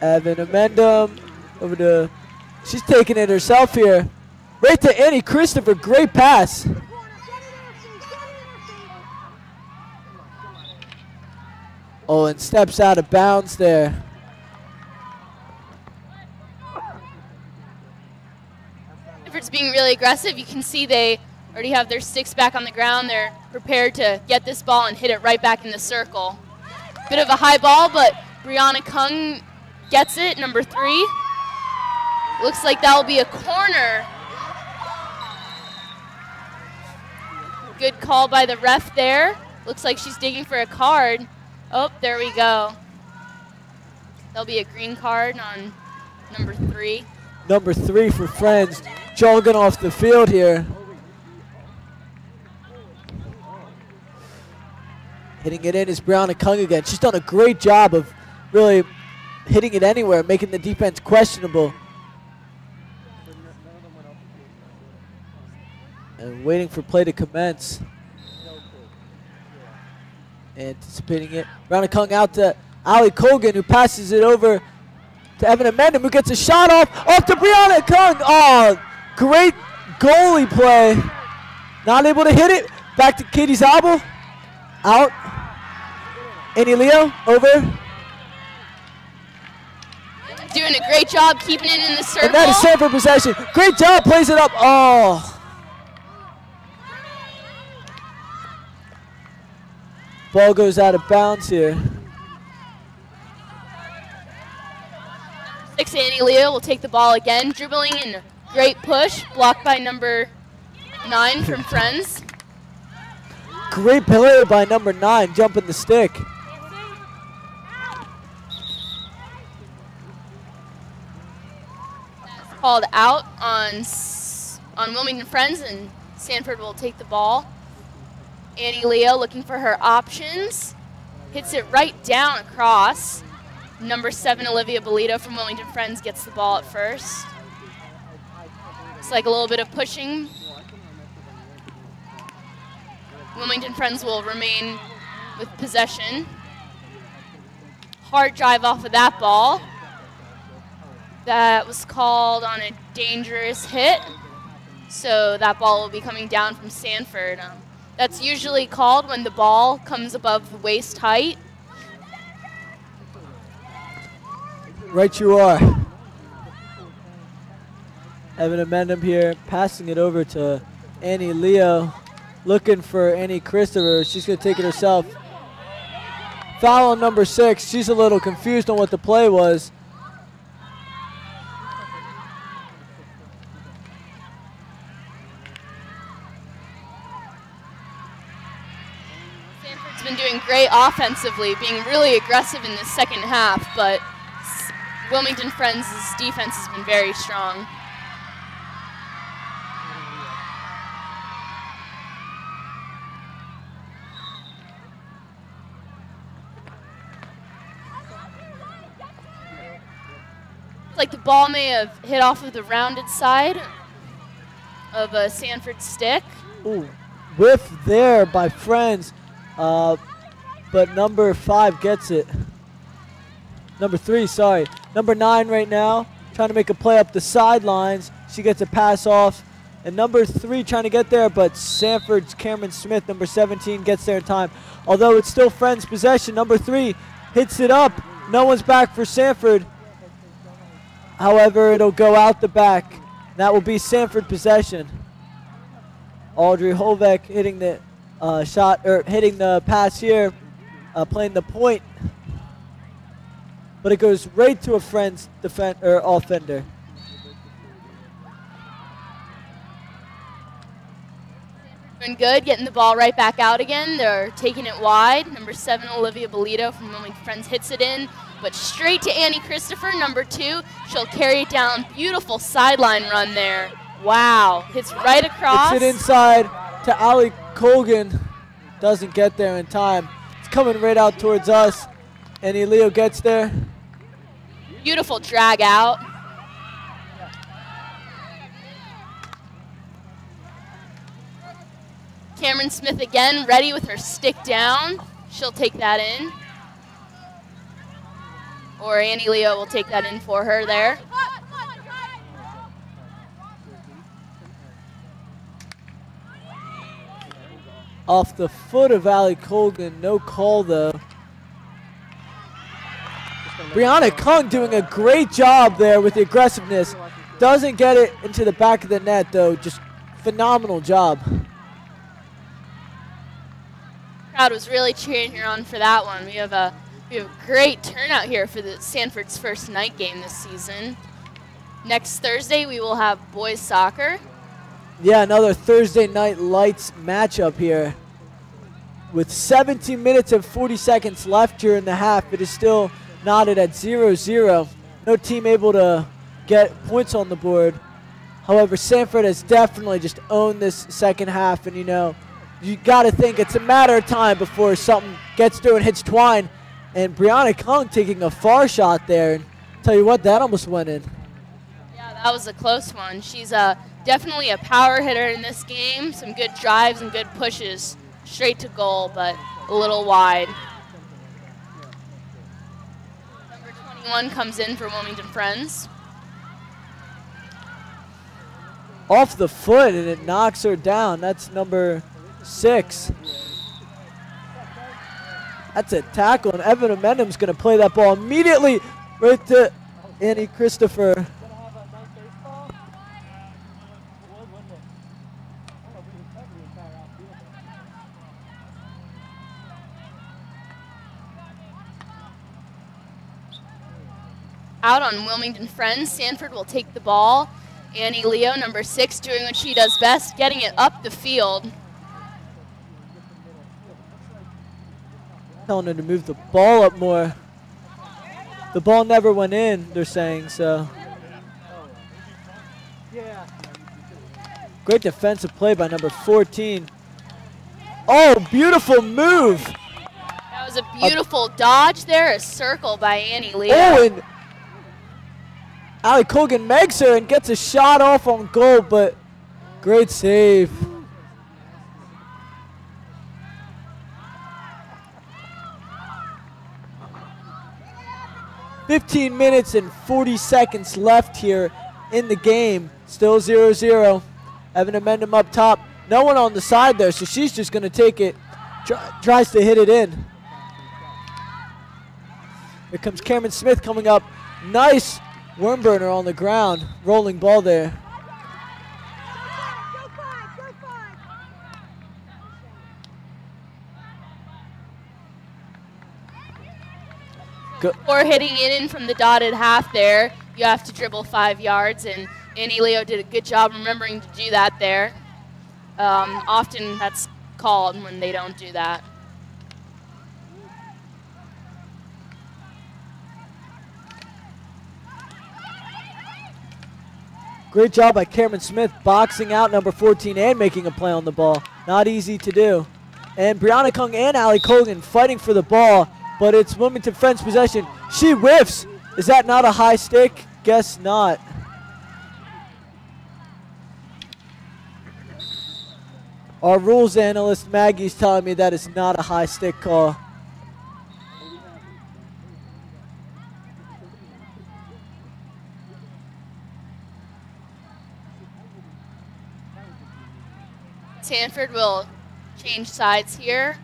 Evan Amendum over to. She's taking it herself here. Right to Annie Christopher. Great pass. Oh, and steps out of bounds there. Sanford's being really aggressive. You can see they already have their sticks back on the ground. They're prepared to get this ball and hit it right back in the circle. Bit of a high ball, but Brianna Kung gets it, number three. Looks like that will be a corner. Good call by the ref there. Looks like she's digging for a card. Oh, there we go. There'll be a green card on number three. Number three for Friends, jogging off the field here. Hitting it in is Brianna Kung again. She's done a great job of really hitting it anywhere, making the defense questionable. And waiting for play to commence. Anticipating it. Brianna Kung out to Ali Colgan, who passes it over to Evan Amendum, who gets a shot off, off to Brianna Kung. Oh, great goalie play. Not able to hit it. Back to Katie Zabel. Out. Annie Leo, over. Doing a great job keeping it in the circle. And that is Sanford possession. Great job, plays it up. Oh. Ball goes out of bounds here. Six Annie Leo will take the ball again, dribbling in great push, blocked by number nine from Friends. Great play by number nine, jumping the stick. Called out on on Wilmington Friends, and Sanford will take the ball. Annie Leo looking for her options, hits it right down across. Number seven, Olivia Bolito from Wilmington Friends gets the ball at first. It's like a little bit of pushing. Wilmington Friends will remain with possession. Hard drive off of that ball. That was called on a dangerous hit. So that ball will be coming down from Sanford. Um, that's usually called when the ball comes above waist height. Right you are. Evan Amendum here, passing it over to Annie Leo, looking for Annie Christopher. She's going to take it herself. Foul number six. She's a little confused on what the play was. Sanford's been doing great offensively, being really aggressive in the second half, but Wilmington Friends' defense has been very strong. Like the ball may have hit off of the rounded side of a Sanford stick. Ooh, whiff there by Friends, uh, but number five gets it. Number three, sorry. Number nine right now, trying to make a play up the sidelines. She gets a pass off. And number three trying to get there, but Sanford's Cameron Smith, number 17, gets there in time. Although it's still Friends' possession, number three hits it up. No one's back for Sanford. However, it'll go out the back. That will be Sanford possession. Audrey Holbeck hitting the uh, shot or hitting the pass here, uh, playing the point but it goes right to a friend's defend or offender. Been good, getting the ball right back out again. They're taking it wide. Number seven, Olivia Bolito from Wilmington Friends hits it in, but straight to Annie Christopher, number two. She'll carry it down. Beautiful sideline run there. Wow, hits right across. Hits it inside to Ali Colgan. Doesn't get there in time. Coming right out towards us. And Leo gets there. Beautiful drag out. Cameron Smith again, ready with her stick down. She'll take that in. Or Annie Leo will take that in for her there. Off the foot of Ali Colgan, no call though. Brianna Kung doing a great job there with the aggressiveness. Doesn't get it into the back of the net though. Just phenomenal job. Crowd was really cheering her on for that one. We have a we have a great turnout here for the Sanford's first night game this season. Next Thursday we will have boys soccer. Yeah, another Thursday night lights matchup here. With 17 minutes and 40 seconds left here in the half, it is still knotted at 0-0. No team able to get points on the board. However, Sanford has definitely just owned this second half, and you know, you got to think it's a matter of time before something gets through and hits Twine. And Brianna Kung taking a far shot there. And tell you what, that almost went in. Yeah, that was a close one. She's uh, definitely a power hitter in this game. Some good drives and good pushes straight to goal, but a little wide. Number 21 comes in for Wilmington Friends. Off the foot, and it knocks her down. That's number six. That's a tackle, and Evan Amendum's going to play that ball immediately right to Annie Christopher. Out on Wilmington Friends, Sanford will take the ball. Annie Leo, number six, doing what she does best, getting it up the field. telling her to move the ball up more. The ball never went in, they're saying, so. Great defensive play by number 14. Oh, beautiful move. That was a beautiful dodge there, a circle by Annie Leo. Oh, and Ali Colgan makes her and gets a shot off on goal, but great save. 15 minutes and 40 seconds left here in the game. Still 0 0. Evan Amendum up top. No one on the side there, so she's just going to take it. Try, tries to hit it in. Here comes Cameron Smith coming up. Nice worm burner on the ground. Rolling ball there. Go. Or hitting it in from the dotted half there, you have to dribble five yards, and Annie Leo did a good job remembering to do that there. Um, often that's called when they don't do that. Great job by Cameron Smith boxing out number 14 and making a play on the ball. Not easy to do. And Brianna Kung and Ali Colgan fighting for the ball but it's Wilmington Friends possession. She whiffs. Is that not a high stick? Guess not. Our rules analyst Maggie's telling me that is not a high stick call. Sanford will change sides here.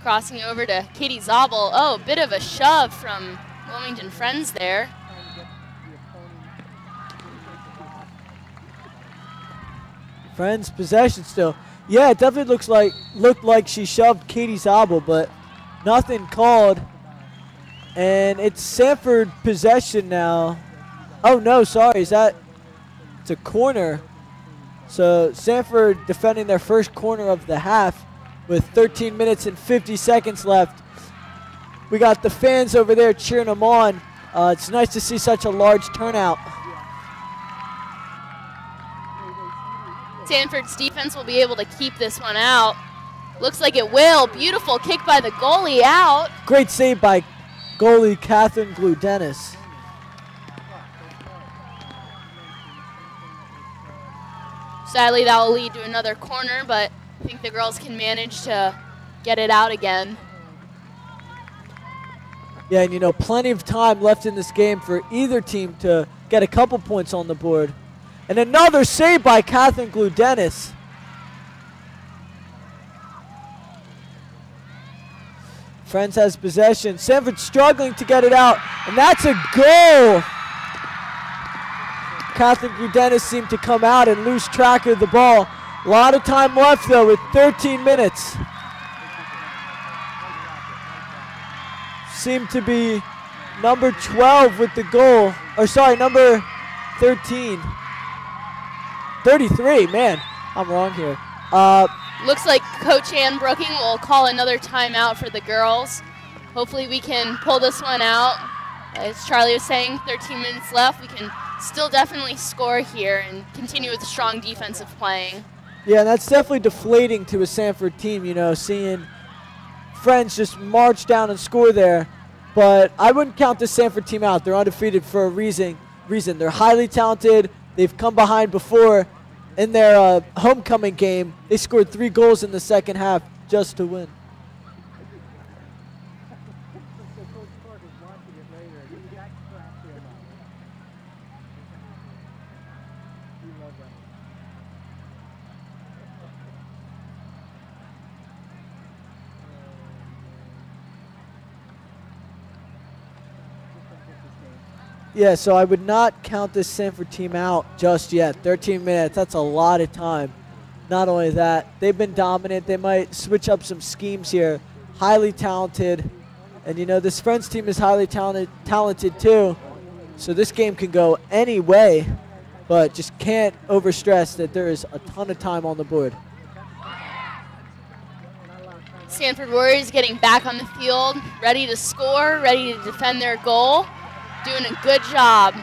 Crossing over to Katie Zabel. Oh, a bit of a shove from Wilmington Friends there. Friends possession still. Yeah, it definitely looks like looked like she shoved Katie Zabel, but nothing called. And it's Sanford possession now. Oh no, sorry, is that it's a corner. So Sanford defending their first corner of the half with 13 minutes and 50 seconds left. We got the fans over there cheering them on. Uh, it's nice to see such a large turnout. Sanford's defense will be able to keep this one out. Looks like it will. Beautiful kick by the goalie out. Great save by goalie Catherine Glue Dennis. Sadly, that will lead to another corner, but I think the girls can manage to get it out again. Yeah, and you know, plenty of time left in this game for either team to get a couple points on the board. And another save by Catherine Glue Dennis. Friends has possession. Sanford struggling to get it out, and that's a goal. Catherine Glue Dennis seemed to come out and lose track of the ball. A lot of time left though with 13 minutes. seem to be number 12 with the goal. Or sorry, number 13. 33, man. I'm wrong here. Uh, Looks like Coach Ann Brooking will call another timeout for the girls. Hopefully we can pull this one out. As Charlie was saying, 13 minutes left. We can still definitely score here and continue with strong defensive playing. Yeah, and that's definitely deflating to a Sanford team, you know, seeing friends just march down and score there. But I wouldn't count this Sanford team out. They're undefeated for a reason. Reason they're highly talented. They've come behind before. In their uh, homecoming game, they scored three goals in the second half just to win. Yeah, so I would not count this Sanford team out just yet. 13 minutes, that's a lot of time. Not only that, they've been dominant. They might switch up some schemes here. Highly talented. And you know, this Friends team is highly talented, talented too. So this game can go any way, but just can't overstress that there is a ton of time on the board. Sanford Warriors getting back on the field, ready to score, ready to defend their goal doing a good job.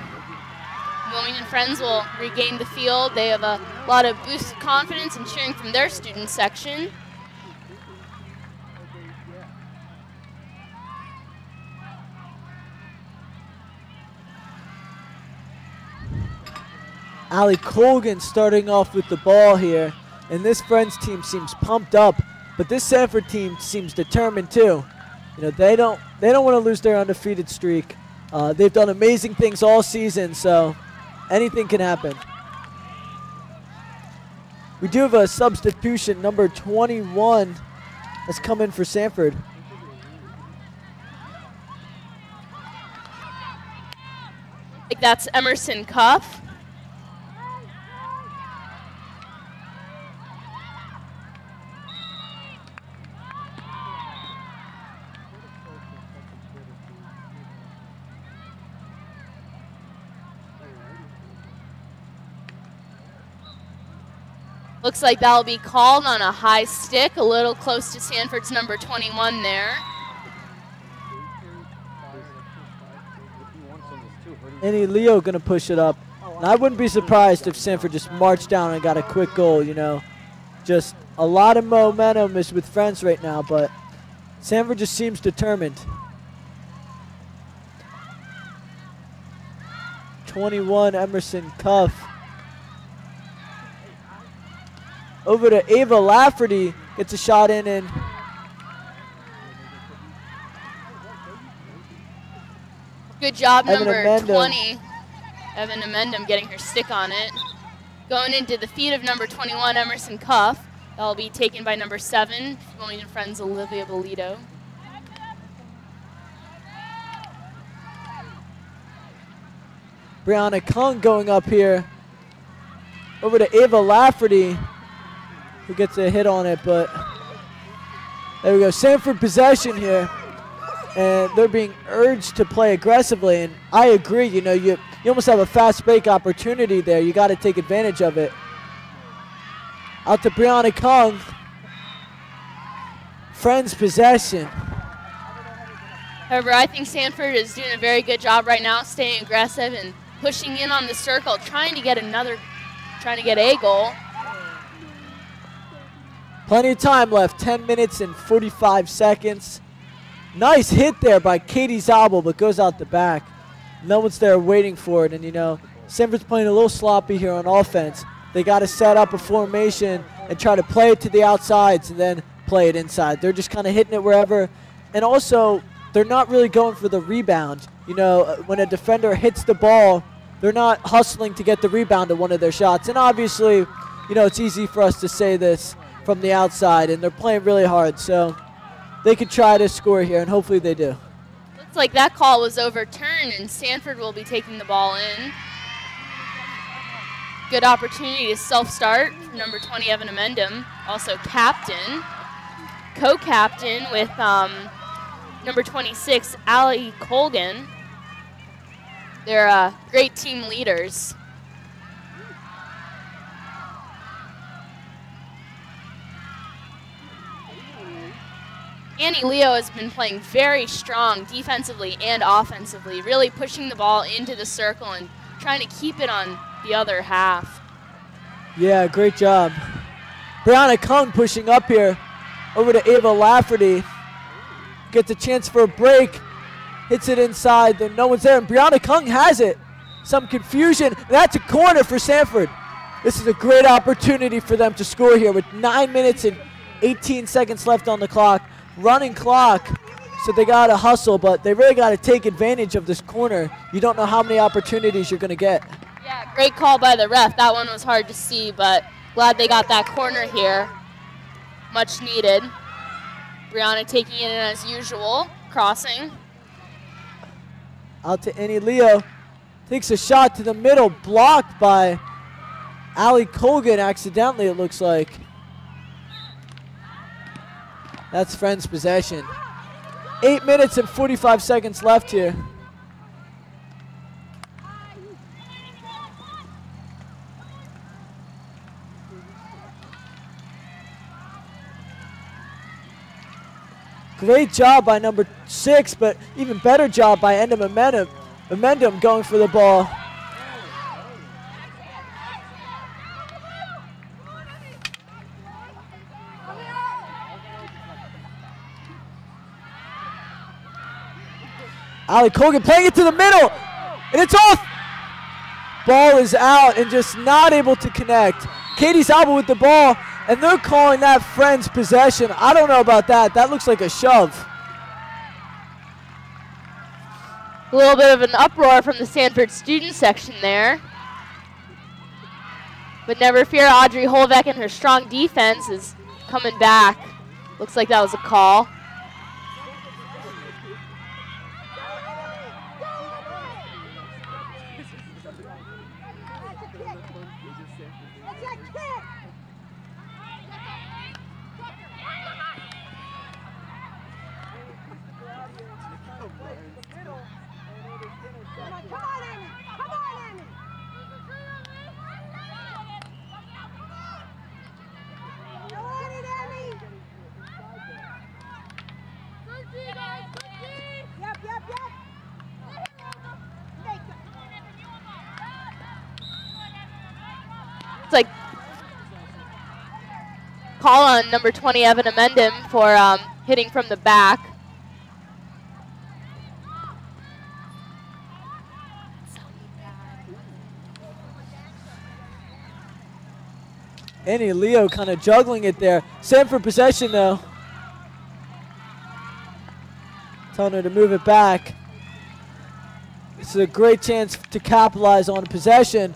Wilmington Friends will regain the field. They have a lot of boosted confidence and cheering from their student section. Ali Colgan starting off with the ball here. And this Friends team seems pumped up, but this Sanford team seems determined too. You know, they don't they don't want to lose their undefeated streak. Uh, they've done amazing things all season, so anything can happen. We do have a substitution, number 21, that's come in for Sanford. That's Emerson Cuff. Looks like that'll be called on a high stick, a little close to Sanford's number 21 there. Annie Leo going to push it up. And I wouldn't be surprised if Sanford just marched down and got a quick goal, you know. Just a lot of momentum is with Friends right now, but Sanford just seems determined. 21 Emerson Cuff. Over to Ava Lafferty. Gets a shot in and Good job, Evan number Amendum. 20. Evan Amendum getting her stick on it. Going into the feet of number 21, Emerson Cuff. That'll be taken by number 7, Wilmington Friends Olivia Bolito. Brianna Kung going up here. Over to Ava Lafferty, who gets a hit on it, but there we go. Sanford possession here, and they're being urged to play aggressively. And I agree. You know, you you almost have a fast break opportunity there. You got to take advantage of it. Out to Brianna Kung. Friends possession. However, I think Sanford is doing a very good job right now, staying aggressive and pushing in on the circle, trying to get another, trying to get a goal. Plenty of time left. 10 minutes and 45 seconds. Nice hit there by Katie Zabel, but goes out the back. No one's there waiting for it. And, you know, Sanford's playing a little sloppy here on offense. They got to set up a formation and try to play it to the outsides and then play it inside. They're just kind of hitting it wherever. And also, they're not really going for the rebound. You know, uh, when a defender hits the ball, they're not hustling to get the rebound at one of their shots. And obviously, you know, it's easy for us to say this from the outside, and they're playing really hard. So they could try to score here, and hopefully they do. Looks like that call was overturned, and Sanford will be taking the ball in. Good opportunity to self-start. Number 20, Evan Amendum, also captain, co-captain with um, number 26, Ali Colgan. They're uh, great team leaders. Annie Leo has been playing very strong defensively and offensively, really pushing the ball into the circle and trying to keep it on the other half. Yeah, great job. Brianna Kung pushing up here over to Ava Lafferty. Gets a chance for a break. Hits it inside, though no one's there. And Brianna Kung has it. Some confusion. That's a corner for Sanford. This is a great opportunity for them to score here with 9 minutes and 18 seconds left on the clock. Running clock. So they got to hustle, but they really got to take advantage of this corner. You don't know how many opportunities you're going to get. Yeah, great call by the ref. That one was hard to see, but glad they got that corner here. Much needed. Brianna taking it in as usual, crossing. Out to Annie Leo. Takes a shot to the middle, blocked by Ali Colgan accidentally, it looks like. That's Friends' possession. Eight minutes and 45 seconds left here. Great job by number six, but even better job by Evan Amendum, Momentum going for the ball. Ali Colgan playing it to the middle, and it's off. Ball is out and just not able to connect. Katie Zabel with the ball, and they're calling that friend's possession. I don't know about that. That looks like a shove. A little bit of an uproar from the Sanford student section there. But never fear, Audrey Holbeck and her strong defense is coming back. Looks like that was a call. It's like call on number 20, Evan Amendum, for um, hitting from the back. Annie Leo kind of juggling it there. Sanford possession though. Telling her to move it back. This is a great chance to capitalize on possession.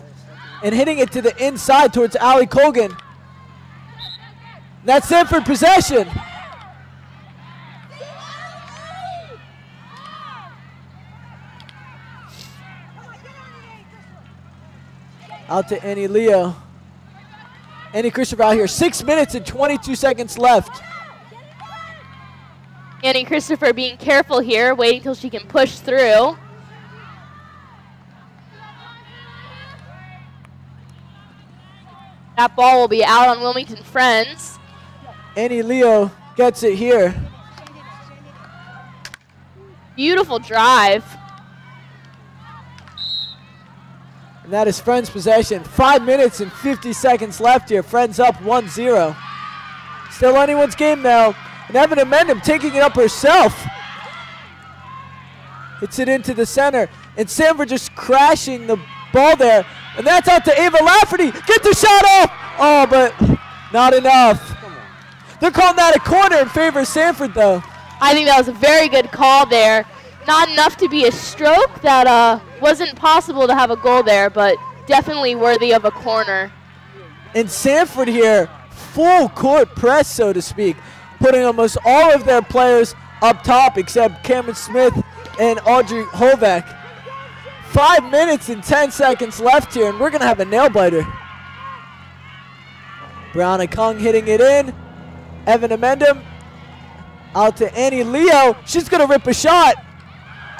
And hitting it to the inside towards Ali Colgan. That's Sanford possession. Out to Annie Leo. Annie Christopher out here. Six minutes and 22 seconds left. Annie Christopher being careful here, waiting till she can push through. That ball will be out on Wilmington Friends. Annie Leo gets it here. Beautiful drive. And that is Friends possession. Five minutes and 50 seconds left here. Friends up 1-0. Still anyone's game now. And Evan Amendum taking it up herself. Hits it into the center. And Sanford just crashing the ball there. And that's out to Ava Lafferty. Get the shot off. Oh, but not enough. They're calling that a corner in favor of Sanford, though. I think that was a very good call there. Not enough to be a stroke. That uh, wasn't possible to have a goal there, but definitely worthy of a corner. And Sanford here, full court press, so to speak, putting almost all of their players up top except Cameron Smith and Audrey Holbeck. Five minutes and 10 seconds left here, and we're going to have a nail biter. Brianna Kung hitting it in. Evan Amendum Out to Annie Leo. She's going to rip a shot.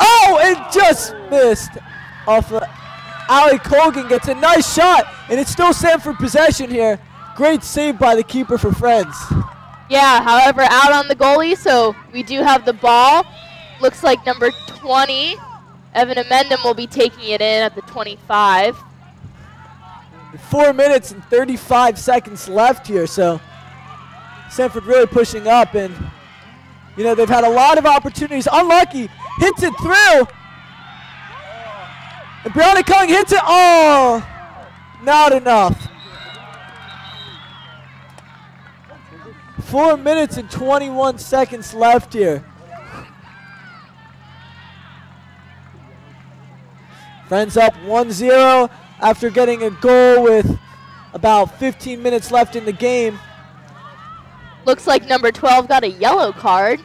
Oh, and just missed off of Ali Colgan gets a nice shot, and it's still Sanford possession here. Great save by the keeper for Friends. Yeah, however, out on the goalie, so we do have the ball. Looks like number 20, Evan Amendum, will be taking it in at the 25. Four minutes and 35 seconds left here, so Sanford really pushing up, and you know they've had a lot of opportunities. Unlucky, hits it through, and Brianna Kung hits it. Oh, not enough. Four minutes and 21 seconds left here. Friends up 1-0 after getting a goal with about 15 minutes left in the game. Looks like number 12 got a yellow card.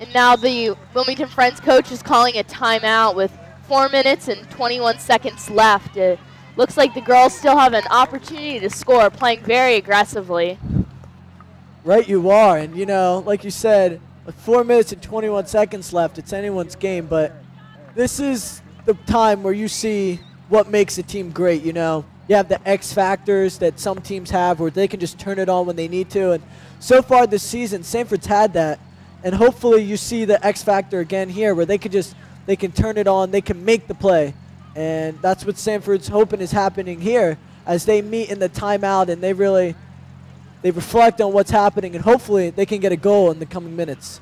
And now the Wilmington Friends coach is calling a timeout with 4 minutes and 21 seconds left. It looks like the girls still have an opportunity to score, playing very aggressively. Right you are. And, you know, like you said, with 4 minutes and 21 seconds left, it's anyone's game. But this is the time where you see what makes a team great, you know. You have the X factors that some teams have where they can just turn it on when they need to. And so far this season, Sanford's had that. And hopefully you see the X factor again here where they can just they can turn it on, they can make the play. And that's what Sanford's hoping is happening here as they meet in the timeout and they really they reflect on what's happening and hopefully they can get a goal in the coming minutes.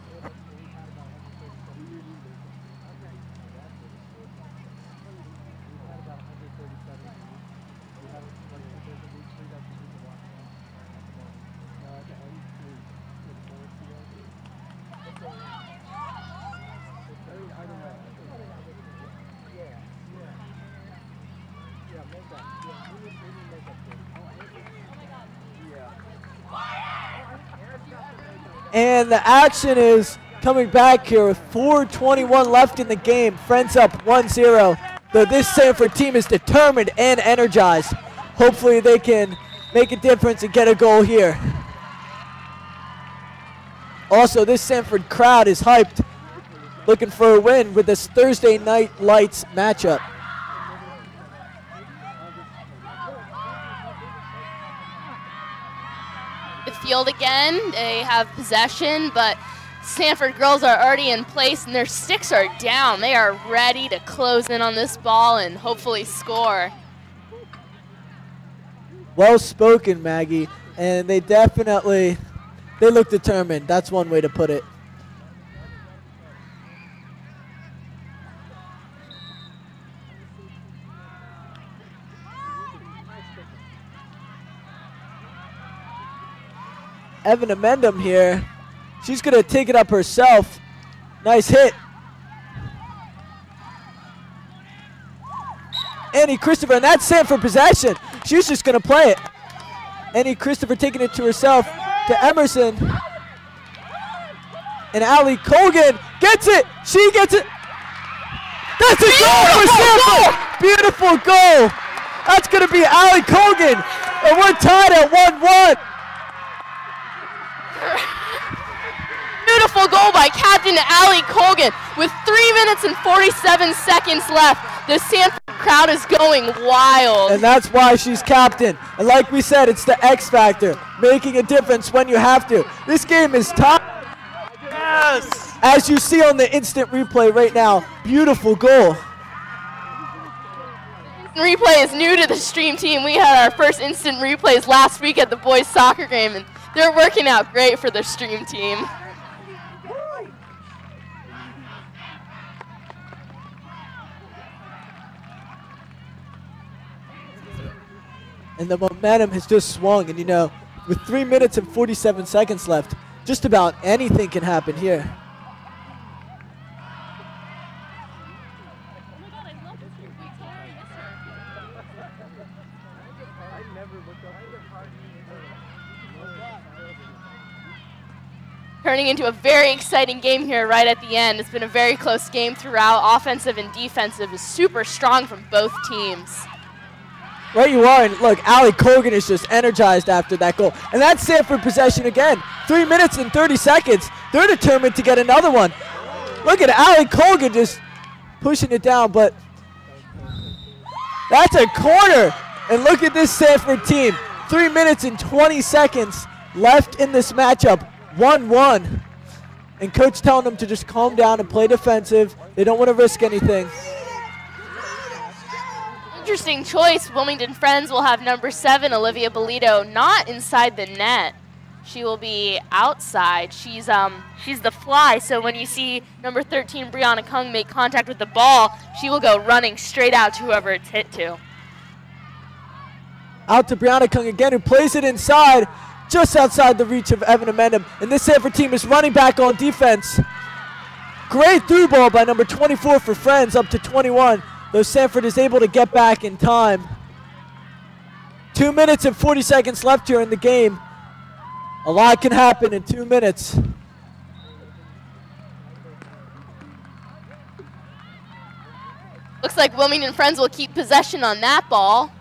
And the action is coming back here with 4.21 left in the game. Friends up 1-0. Though this Sanford team is determined and energized. Hopefully they can make a difference and get a goal here. Also, this Sanford crowd is hyped, looking for a win with this Thursday night lights matchup. The field again, they have possession, but Sanford girls are already in place and their sticks are down. They are ready to close in on this ball and hopefully score. Well spoken, Maggie. And they definitely, they look determined. That's one way to put it. Evan Amendum here. She's going to take it up herself. Nice hit. Annie Christopher, and that's Sanford possession. She's just going to play it. Annie Christopher taking it to herself to Emerson. And Ali Colgan gets it. She gets it. That's a Beautiful goal for Sanford. Beautiful goal. That's going to be Ali Colgan. And we're tied at 1-1. Beautiful goal by Captain Ali Colgan. With 3 minutes and 47 seconds left, the Sanford crowd is going wild. And that's why she's captain. And like we said, it's the X factor, making a difference when you have to. This game is tough. Yes! As you see on the instant replay right now, beautiful goal. Replay is new to the stream team. We had our first instant replays last week at the boys soccer game, and they're working out great for the stream team. And the momentum has just swung. And you know, with 3 minutes and 47 seconds left, just about anything can happen here. Turning into a very exciting game here right at the end. It's been a very close game throughout. Offensive and defensive is super strong from both teams. Right you are, and look, Ali Colgan is just energized after that goal. And that's Sanford possession again. Three minutes and 30 seconds. They're determined to get another one. Look at Ali Colgan just pushing it down, but that's a corner. And look at this Sanford team. Three minutes and 20 seconds left in this matchup. 1-1. And coach telling them to just calm down and play defensive. They don't want to risk anything. Interesting choice. Wilmington Friends will have number seven, Olivia Bolito, not inside the net. She will be outside. She's um she's the fly, so when you see number 13, Brianna Kung, make contact with the ball, she will go running straight out to whoever it's hit to. Out to Brianna Kung again, who plays it inside, just outside the reach of Evan Amendum. And this Sanford team is running back on defense. Great through ball by number 24 for Friends, up to 21 though Sanford is able to get back in time. Two minutes and 40 seconds left here in the game. A lot can happen in two minutes. Looks like Wilmington Friends will keep possession on that ball,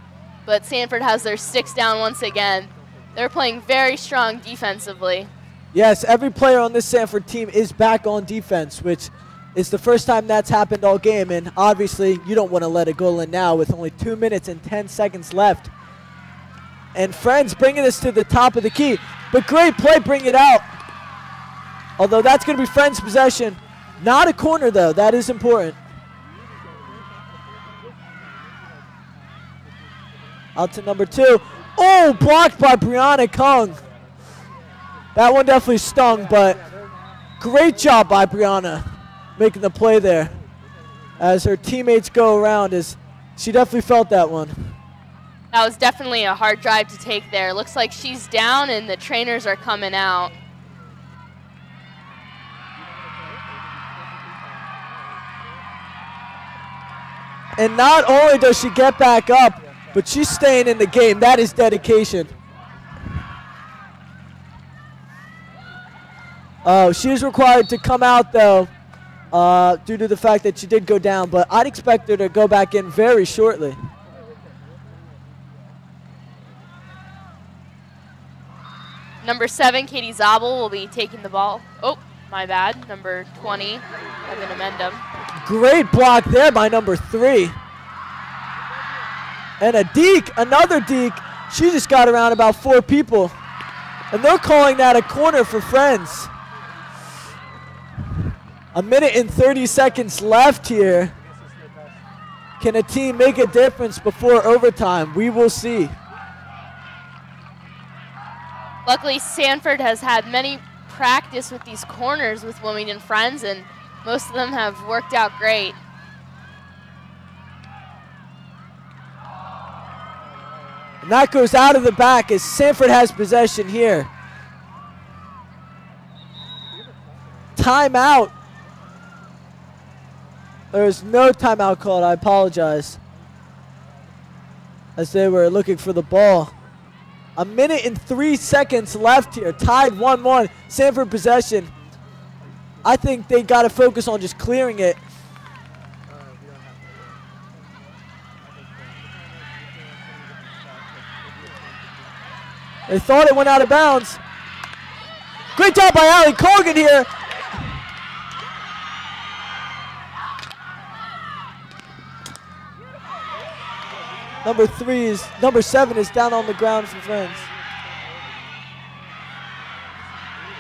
but Sanford has their six down once again. They're playing very strong defensively. Yes, every player on this Sanford team is back on defense, which is the first time that's happened all game, and obviously you don't want to let it go in now with only 2 minutes and 10 seconds left. And Friends bringing this to the top of the key, but great play bring it out. Although that's going to be Friends' possession. Not a corner, though. That is important. Out to number two. Oh, blocked by Brianna Kung. That one definitely stung, but great job by Brianna making the play there as her teammates go around as she definitely felt that one. That was definitely a hard drive to take there. Looks like she's down and the trainers are coming out. And not only does she get back up, but she's staying in the game. That is dedication. Oh, she is required to come out, though uh, due to the fact that she did go down, but I'd expect her to go back in very shortly. Number seven, Katie Zabel will be taking the ball. Oh, my bad. Number 20, Evan Amendum. Great block there by number three. And a deke, another deke. She just got around about four people. And they're calling that a corner for friends. A minute and 30 seconds left here. Can a team make a difference before overtime? We will see. Luckily, Sanford has had many practice with these corners with Wilmington Friends, and most of them have worked out great. And that goes out of the back as Sanford has possession here. Timeout there was no timeout called. I apologize. As they were looking for the ball. A minute and three seconds left here. Tied 1-1. Sanford possession. I think they got to focus on just clearing it. They thought it went out of bounds. Great job by Ali Colgan here. Number three is number seven is down on the ground for friends.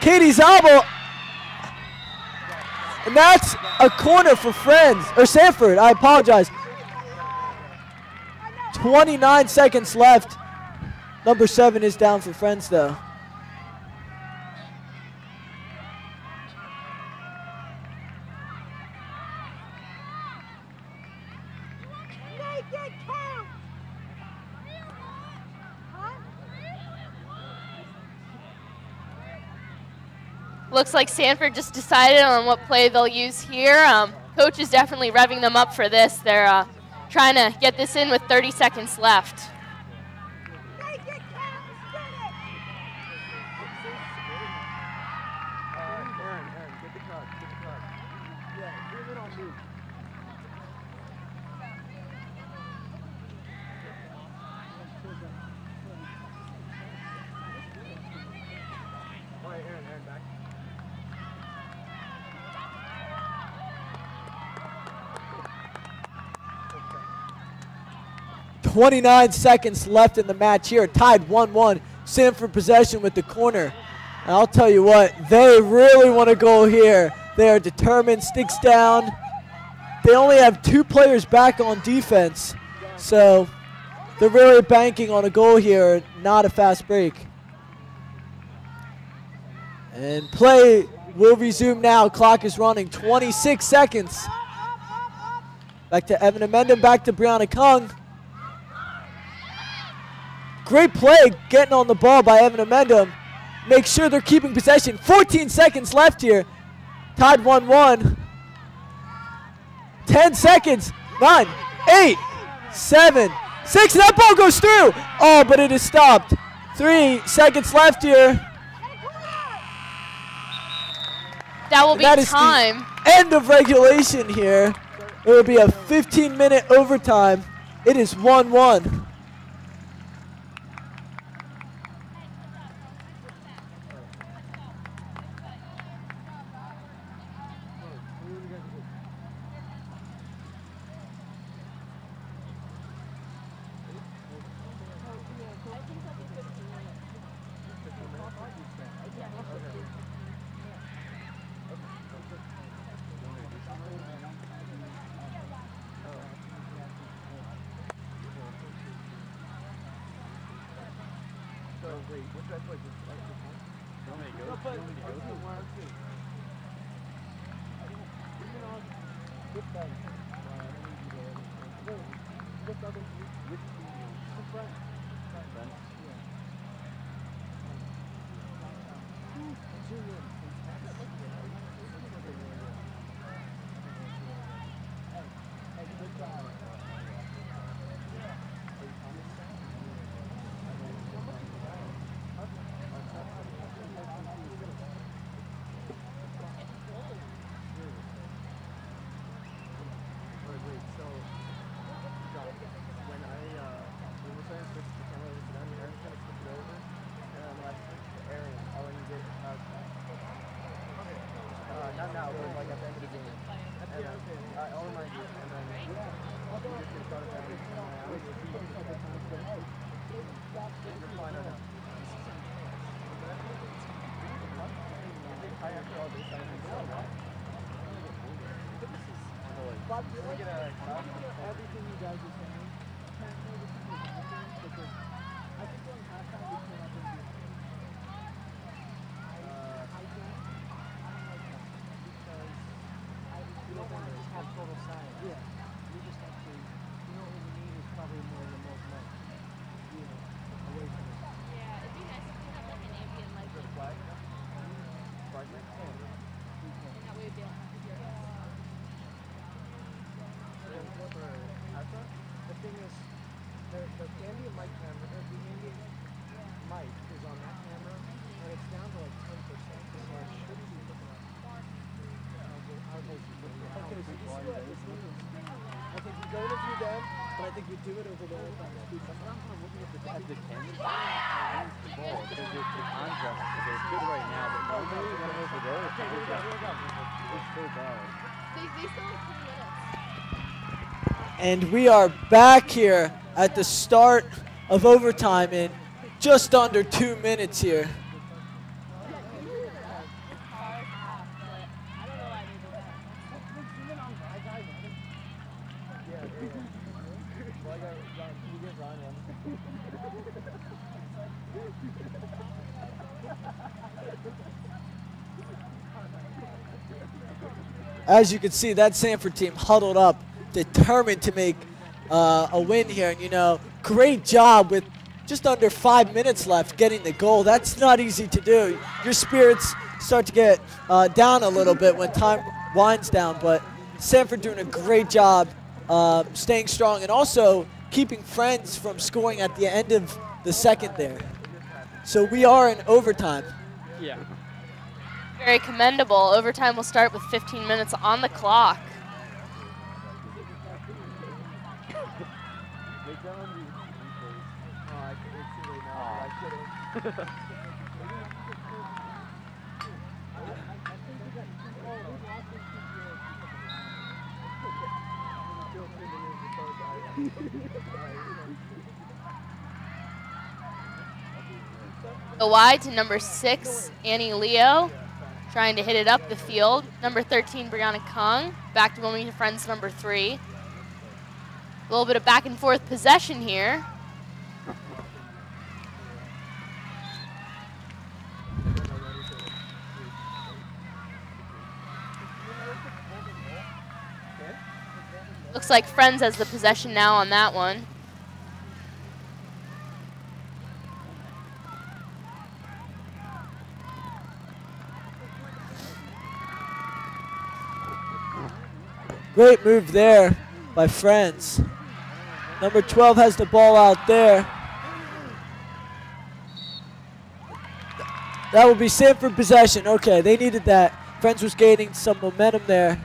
Katie Zabel. And that's a corner for friends. Or Sanford, I apologize. 29 seconds left. Number seven is down for friends though. Looks like Sanford just decided on what play they'll use here. Um, coach is definitely revving them up for this. They're uh, trying to get this in with 30 seconds left. 29 seconds left in the match here, tied 1-1. Sanford possession with the corner. And I'll tell you what, they really want to go here. They are determined, sticks down. They only have two players back on defense, so they're really banking on a goal here, not a fast break. And play will resume now. Clock is running 26 seconds. Back to Evan Amendum, back to Brianna Kung. Great play getting on the ball by Evan Amendum. Make sure they're keeping possession. 14 seconds left here. Tied 1-1. 10 seconds. 9, 8, 7, 6. That ball goes through. Oh, but it is stopped. Three seconds left here. That will be That is the time. end of regulation here. It will be a 15 minute overtime. It is 1 1 think we do it over there with. I'm looking at the At the camera, I the ball because the, the contrast is good right now, but normally when I'm over there, it's it's so bad. They, they still have 10 minutes. And we are back here at the start of overtime in just under two minutes here. As you can see, that Sanford team huddled up, determined to make uh, a win here. And, you know, great job with just under five minutes left getting the goal. That's not easy to do. Your spirits start to get uh, down a little bit when time winds down, but Sanford doing a great job uh, staying strong and also keeping friends from scoring at the end of the second there. So we are in overtime. Yeah. Very commendable. Overtime will start with 15 minutes on the clock. Go wide to number six, Annie Leo, trying to hit it up the field. Number 13, Brianna Kung, back to Wilmington Friends number three. A little bit of back and forth possession here. Looks like Friends has the possession now on that one. Great move there by Friends. Number 12 has the ball out there. That will be Sanford possession. Okay, they needed that. Friends was gaining some momentum there.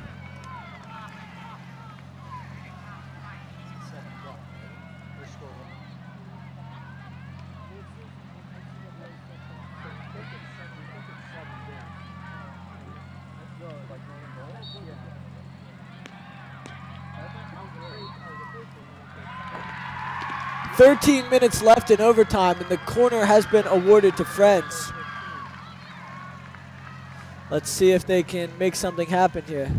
Thirteen minutes left in overtime, and the corner has been awarded to Friends. Let's see if they can make something happen here.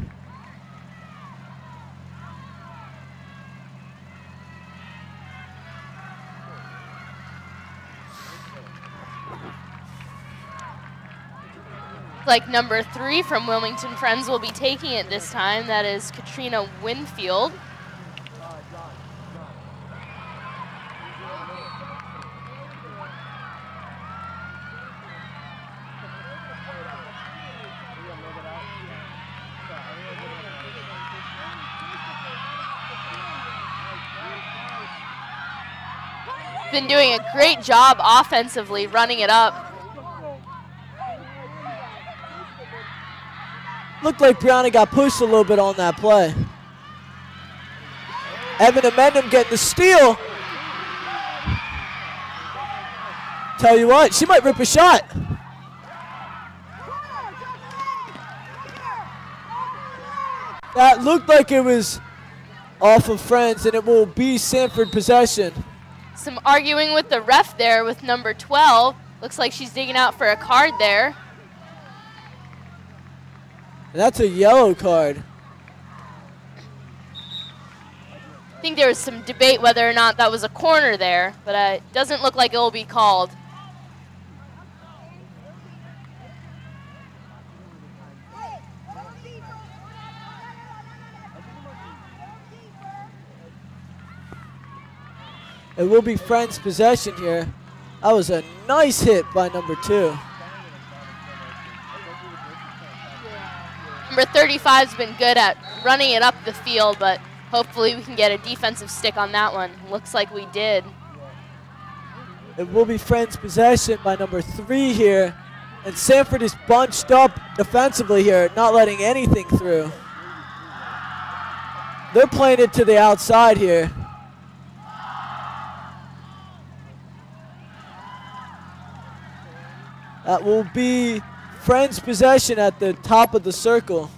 like number three from Wilmington Friends will be taking it this time. That is Katrina Winfield. Been doing a great job offensively running it up. Looked like Brianna got pushed a little bit on that play. Evan Amendum getting the steal. Tell you what, she might rip a shot. That looked like it was off of Friends, and it will be Sanford possession. Some arguing with the ref there with number 12. Looks like she's digging out for a card there. That's a yellow card. I think there was some debate whether or not that was a corner there, but uh, it doesn't look like it will be called. It will be Friends possession here. That was a nice hit by number two. Number 35's been good at running it up the field, but hopefully we can get a defensive stick on that one. Looks like we did. It will be Friends possession by number three here. And Sanford is bunched up defensively here, not letting anything through. They're playing it to the outside here. That will be Friends possession at the top of the circle.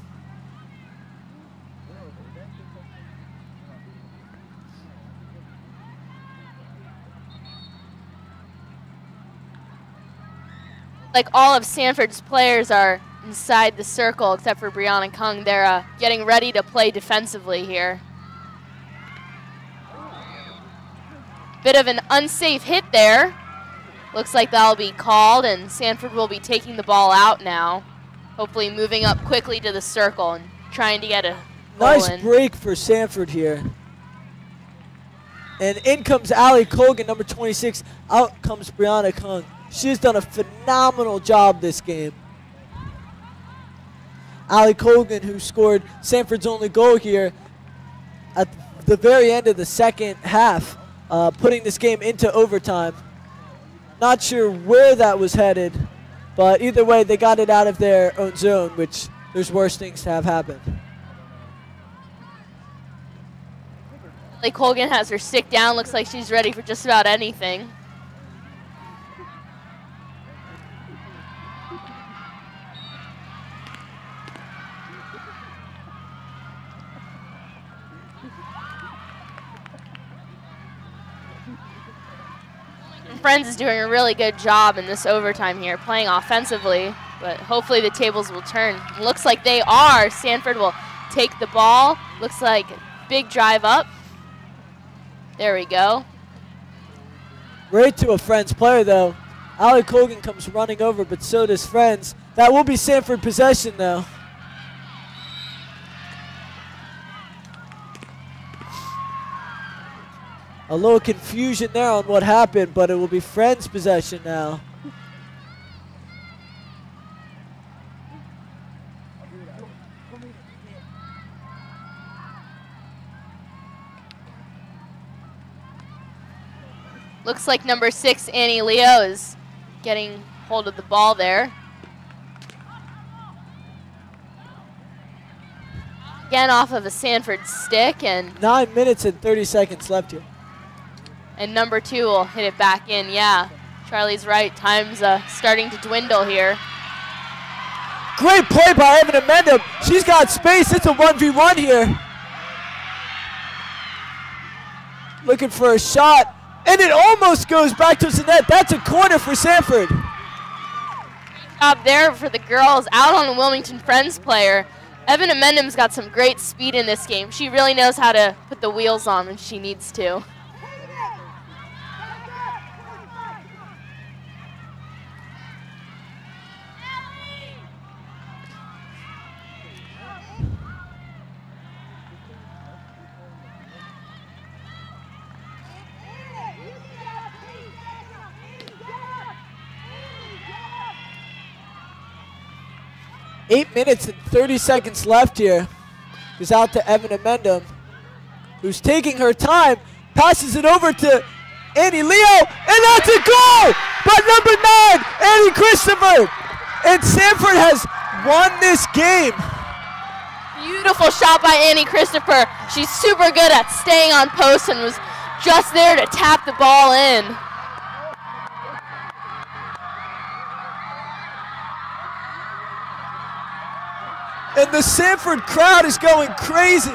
Like all of Sanford's players are inside the circle except for Brianna Kung. They're uh, getting ready to play defensively here. Bit of an unsafe hit there. Looks like that'll be called, and Sanford will be taking the ball out now. Hopefully moving up quickly to the circle and trying to get a Nice in. break for Sanford here. And in comes Ali Colgan, number 26. Out comes Brianna Kung. She's done a phenomenal job this game. Ali Colgan, who scored Sanford's only goal here at the very end of the second half, uh, putting this game into overtime. Not sure where that was headed, but either way, they got it out of their own zone, which there's worse things to have happened. Like Colgan has her stick down. Looks like she's ready for just about anything. Friends is doing a really good job in this overtime here, playing offensively, but hopefully the tables will turn. Looks like they are. Sanford will take the ball. Looks like big drive up. There we go. Right to a Friends player, though. Ali Colgan comes running over, but so does Friends. That will be Sanford possession, though. A little confusion there on what happened, but it will be Friends possession now. Looks like number six, Annie Leo, is getting hold of the ball there. Again off of a Sanford stick and Nine minutes and 30 seconds left here. And number two will hit it back in. Yeah, Charlie's right. Time's uh, starting to dwindle here. Great play by Evan Amendum. She's got space. It's a 1v1 here. Looking for a shot. And it almost goes back to the net. That's a corner for Sanford. Job there for the girls out on the Wilmington Friends player. Evan Amendum's got some great speed in this game. She really knows how to put the wheels on when she needs to. Eight minutes and 30 seconds left here. Goes out to Evan Amendum, who's taking her time, passes it over to Annie Leo, and that's a goal by number nine, Annie Christopher. And Sanford has won this game. Beautiful shot by Annie Christopher. She's super good at staying on post and was just there to tap the ball in. And the Sanford crowd is going crazy.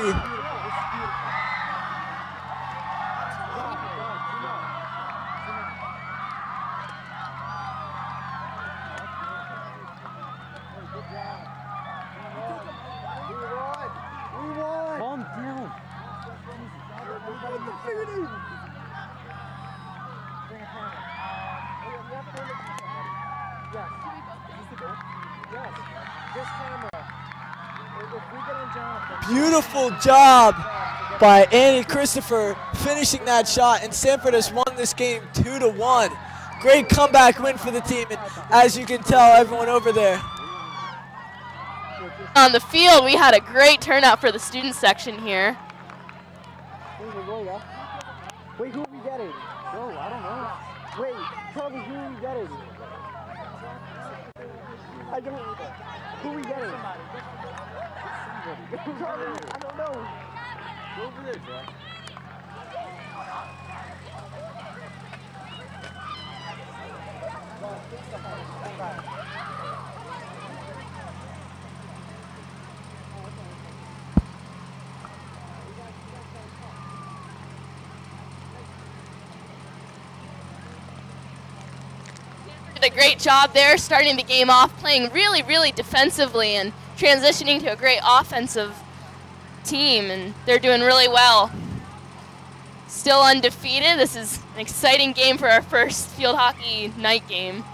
Beautiful job by Annie Christopher finishing that shot, and Sanford has won this game two to one. Great comeback win for the team, and as you can tell, everyone over there. On the field, we had a great turnout for the student section here. Wait, who are we getting? No, I don't know. Wait, tell me who are we getting? I don't. Who are we getting? Did a great job there, starting the game off, playing really, really defensively and transitioning to a great offensive team, and they're doing really well. Still undefeated. This is an exciting game for our first field hockey night game.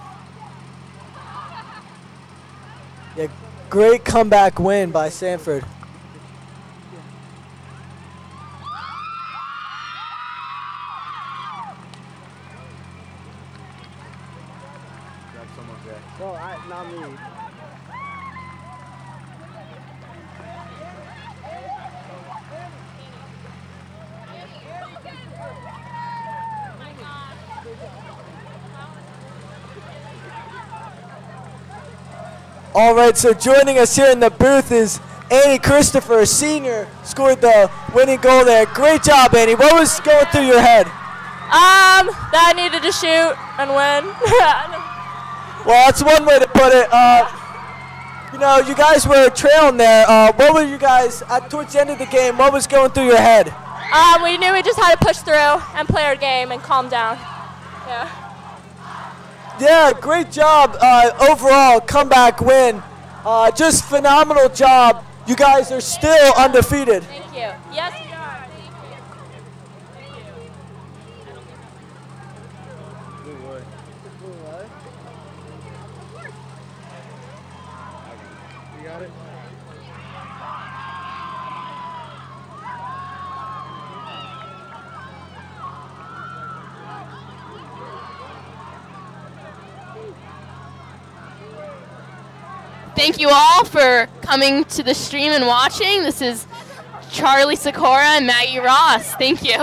Yeah, great comeback win by Sanford. Grab someone, Jack. No, I, not me. All right, so joining us here in the booth is Annie Christopher, senior, scored the winning goal there. Great job, Annie. What was going through your head? Um, that I needed to shoot and win. Well, that's one way to put it. Uh, you know, you guys were trailing there. Uh, what were you guys at towards the end of the game? What was going through your head? Um, we knew we just had to push through and play our game and calm down. Yeah. Yeah, great job uh, overall, comeback win. Uh, just phenomenal job. You guys are still undefeated. Thank you. Yes, thank you all for coming to the stream and watching. This is Charlie Sakura and Maggie Ross. Thank you.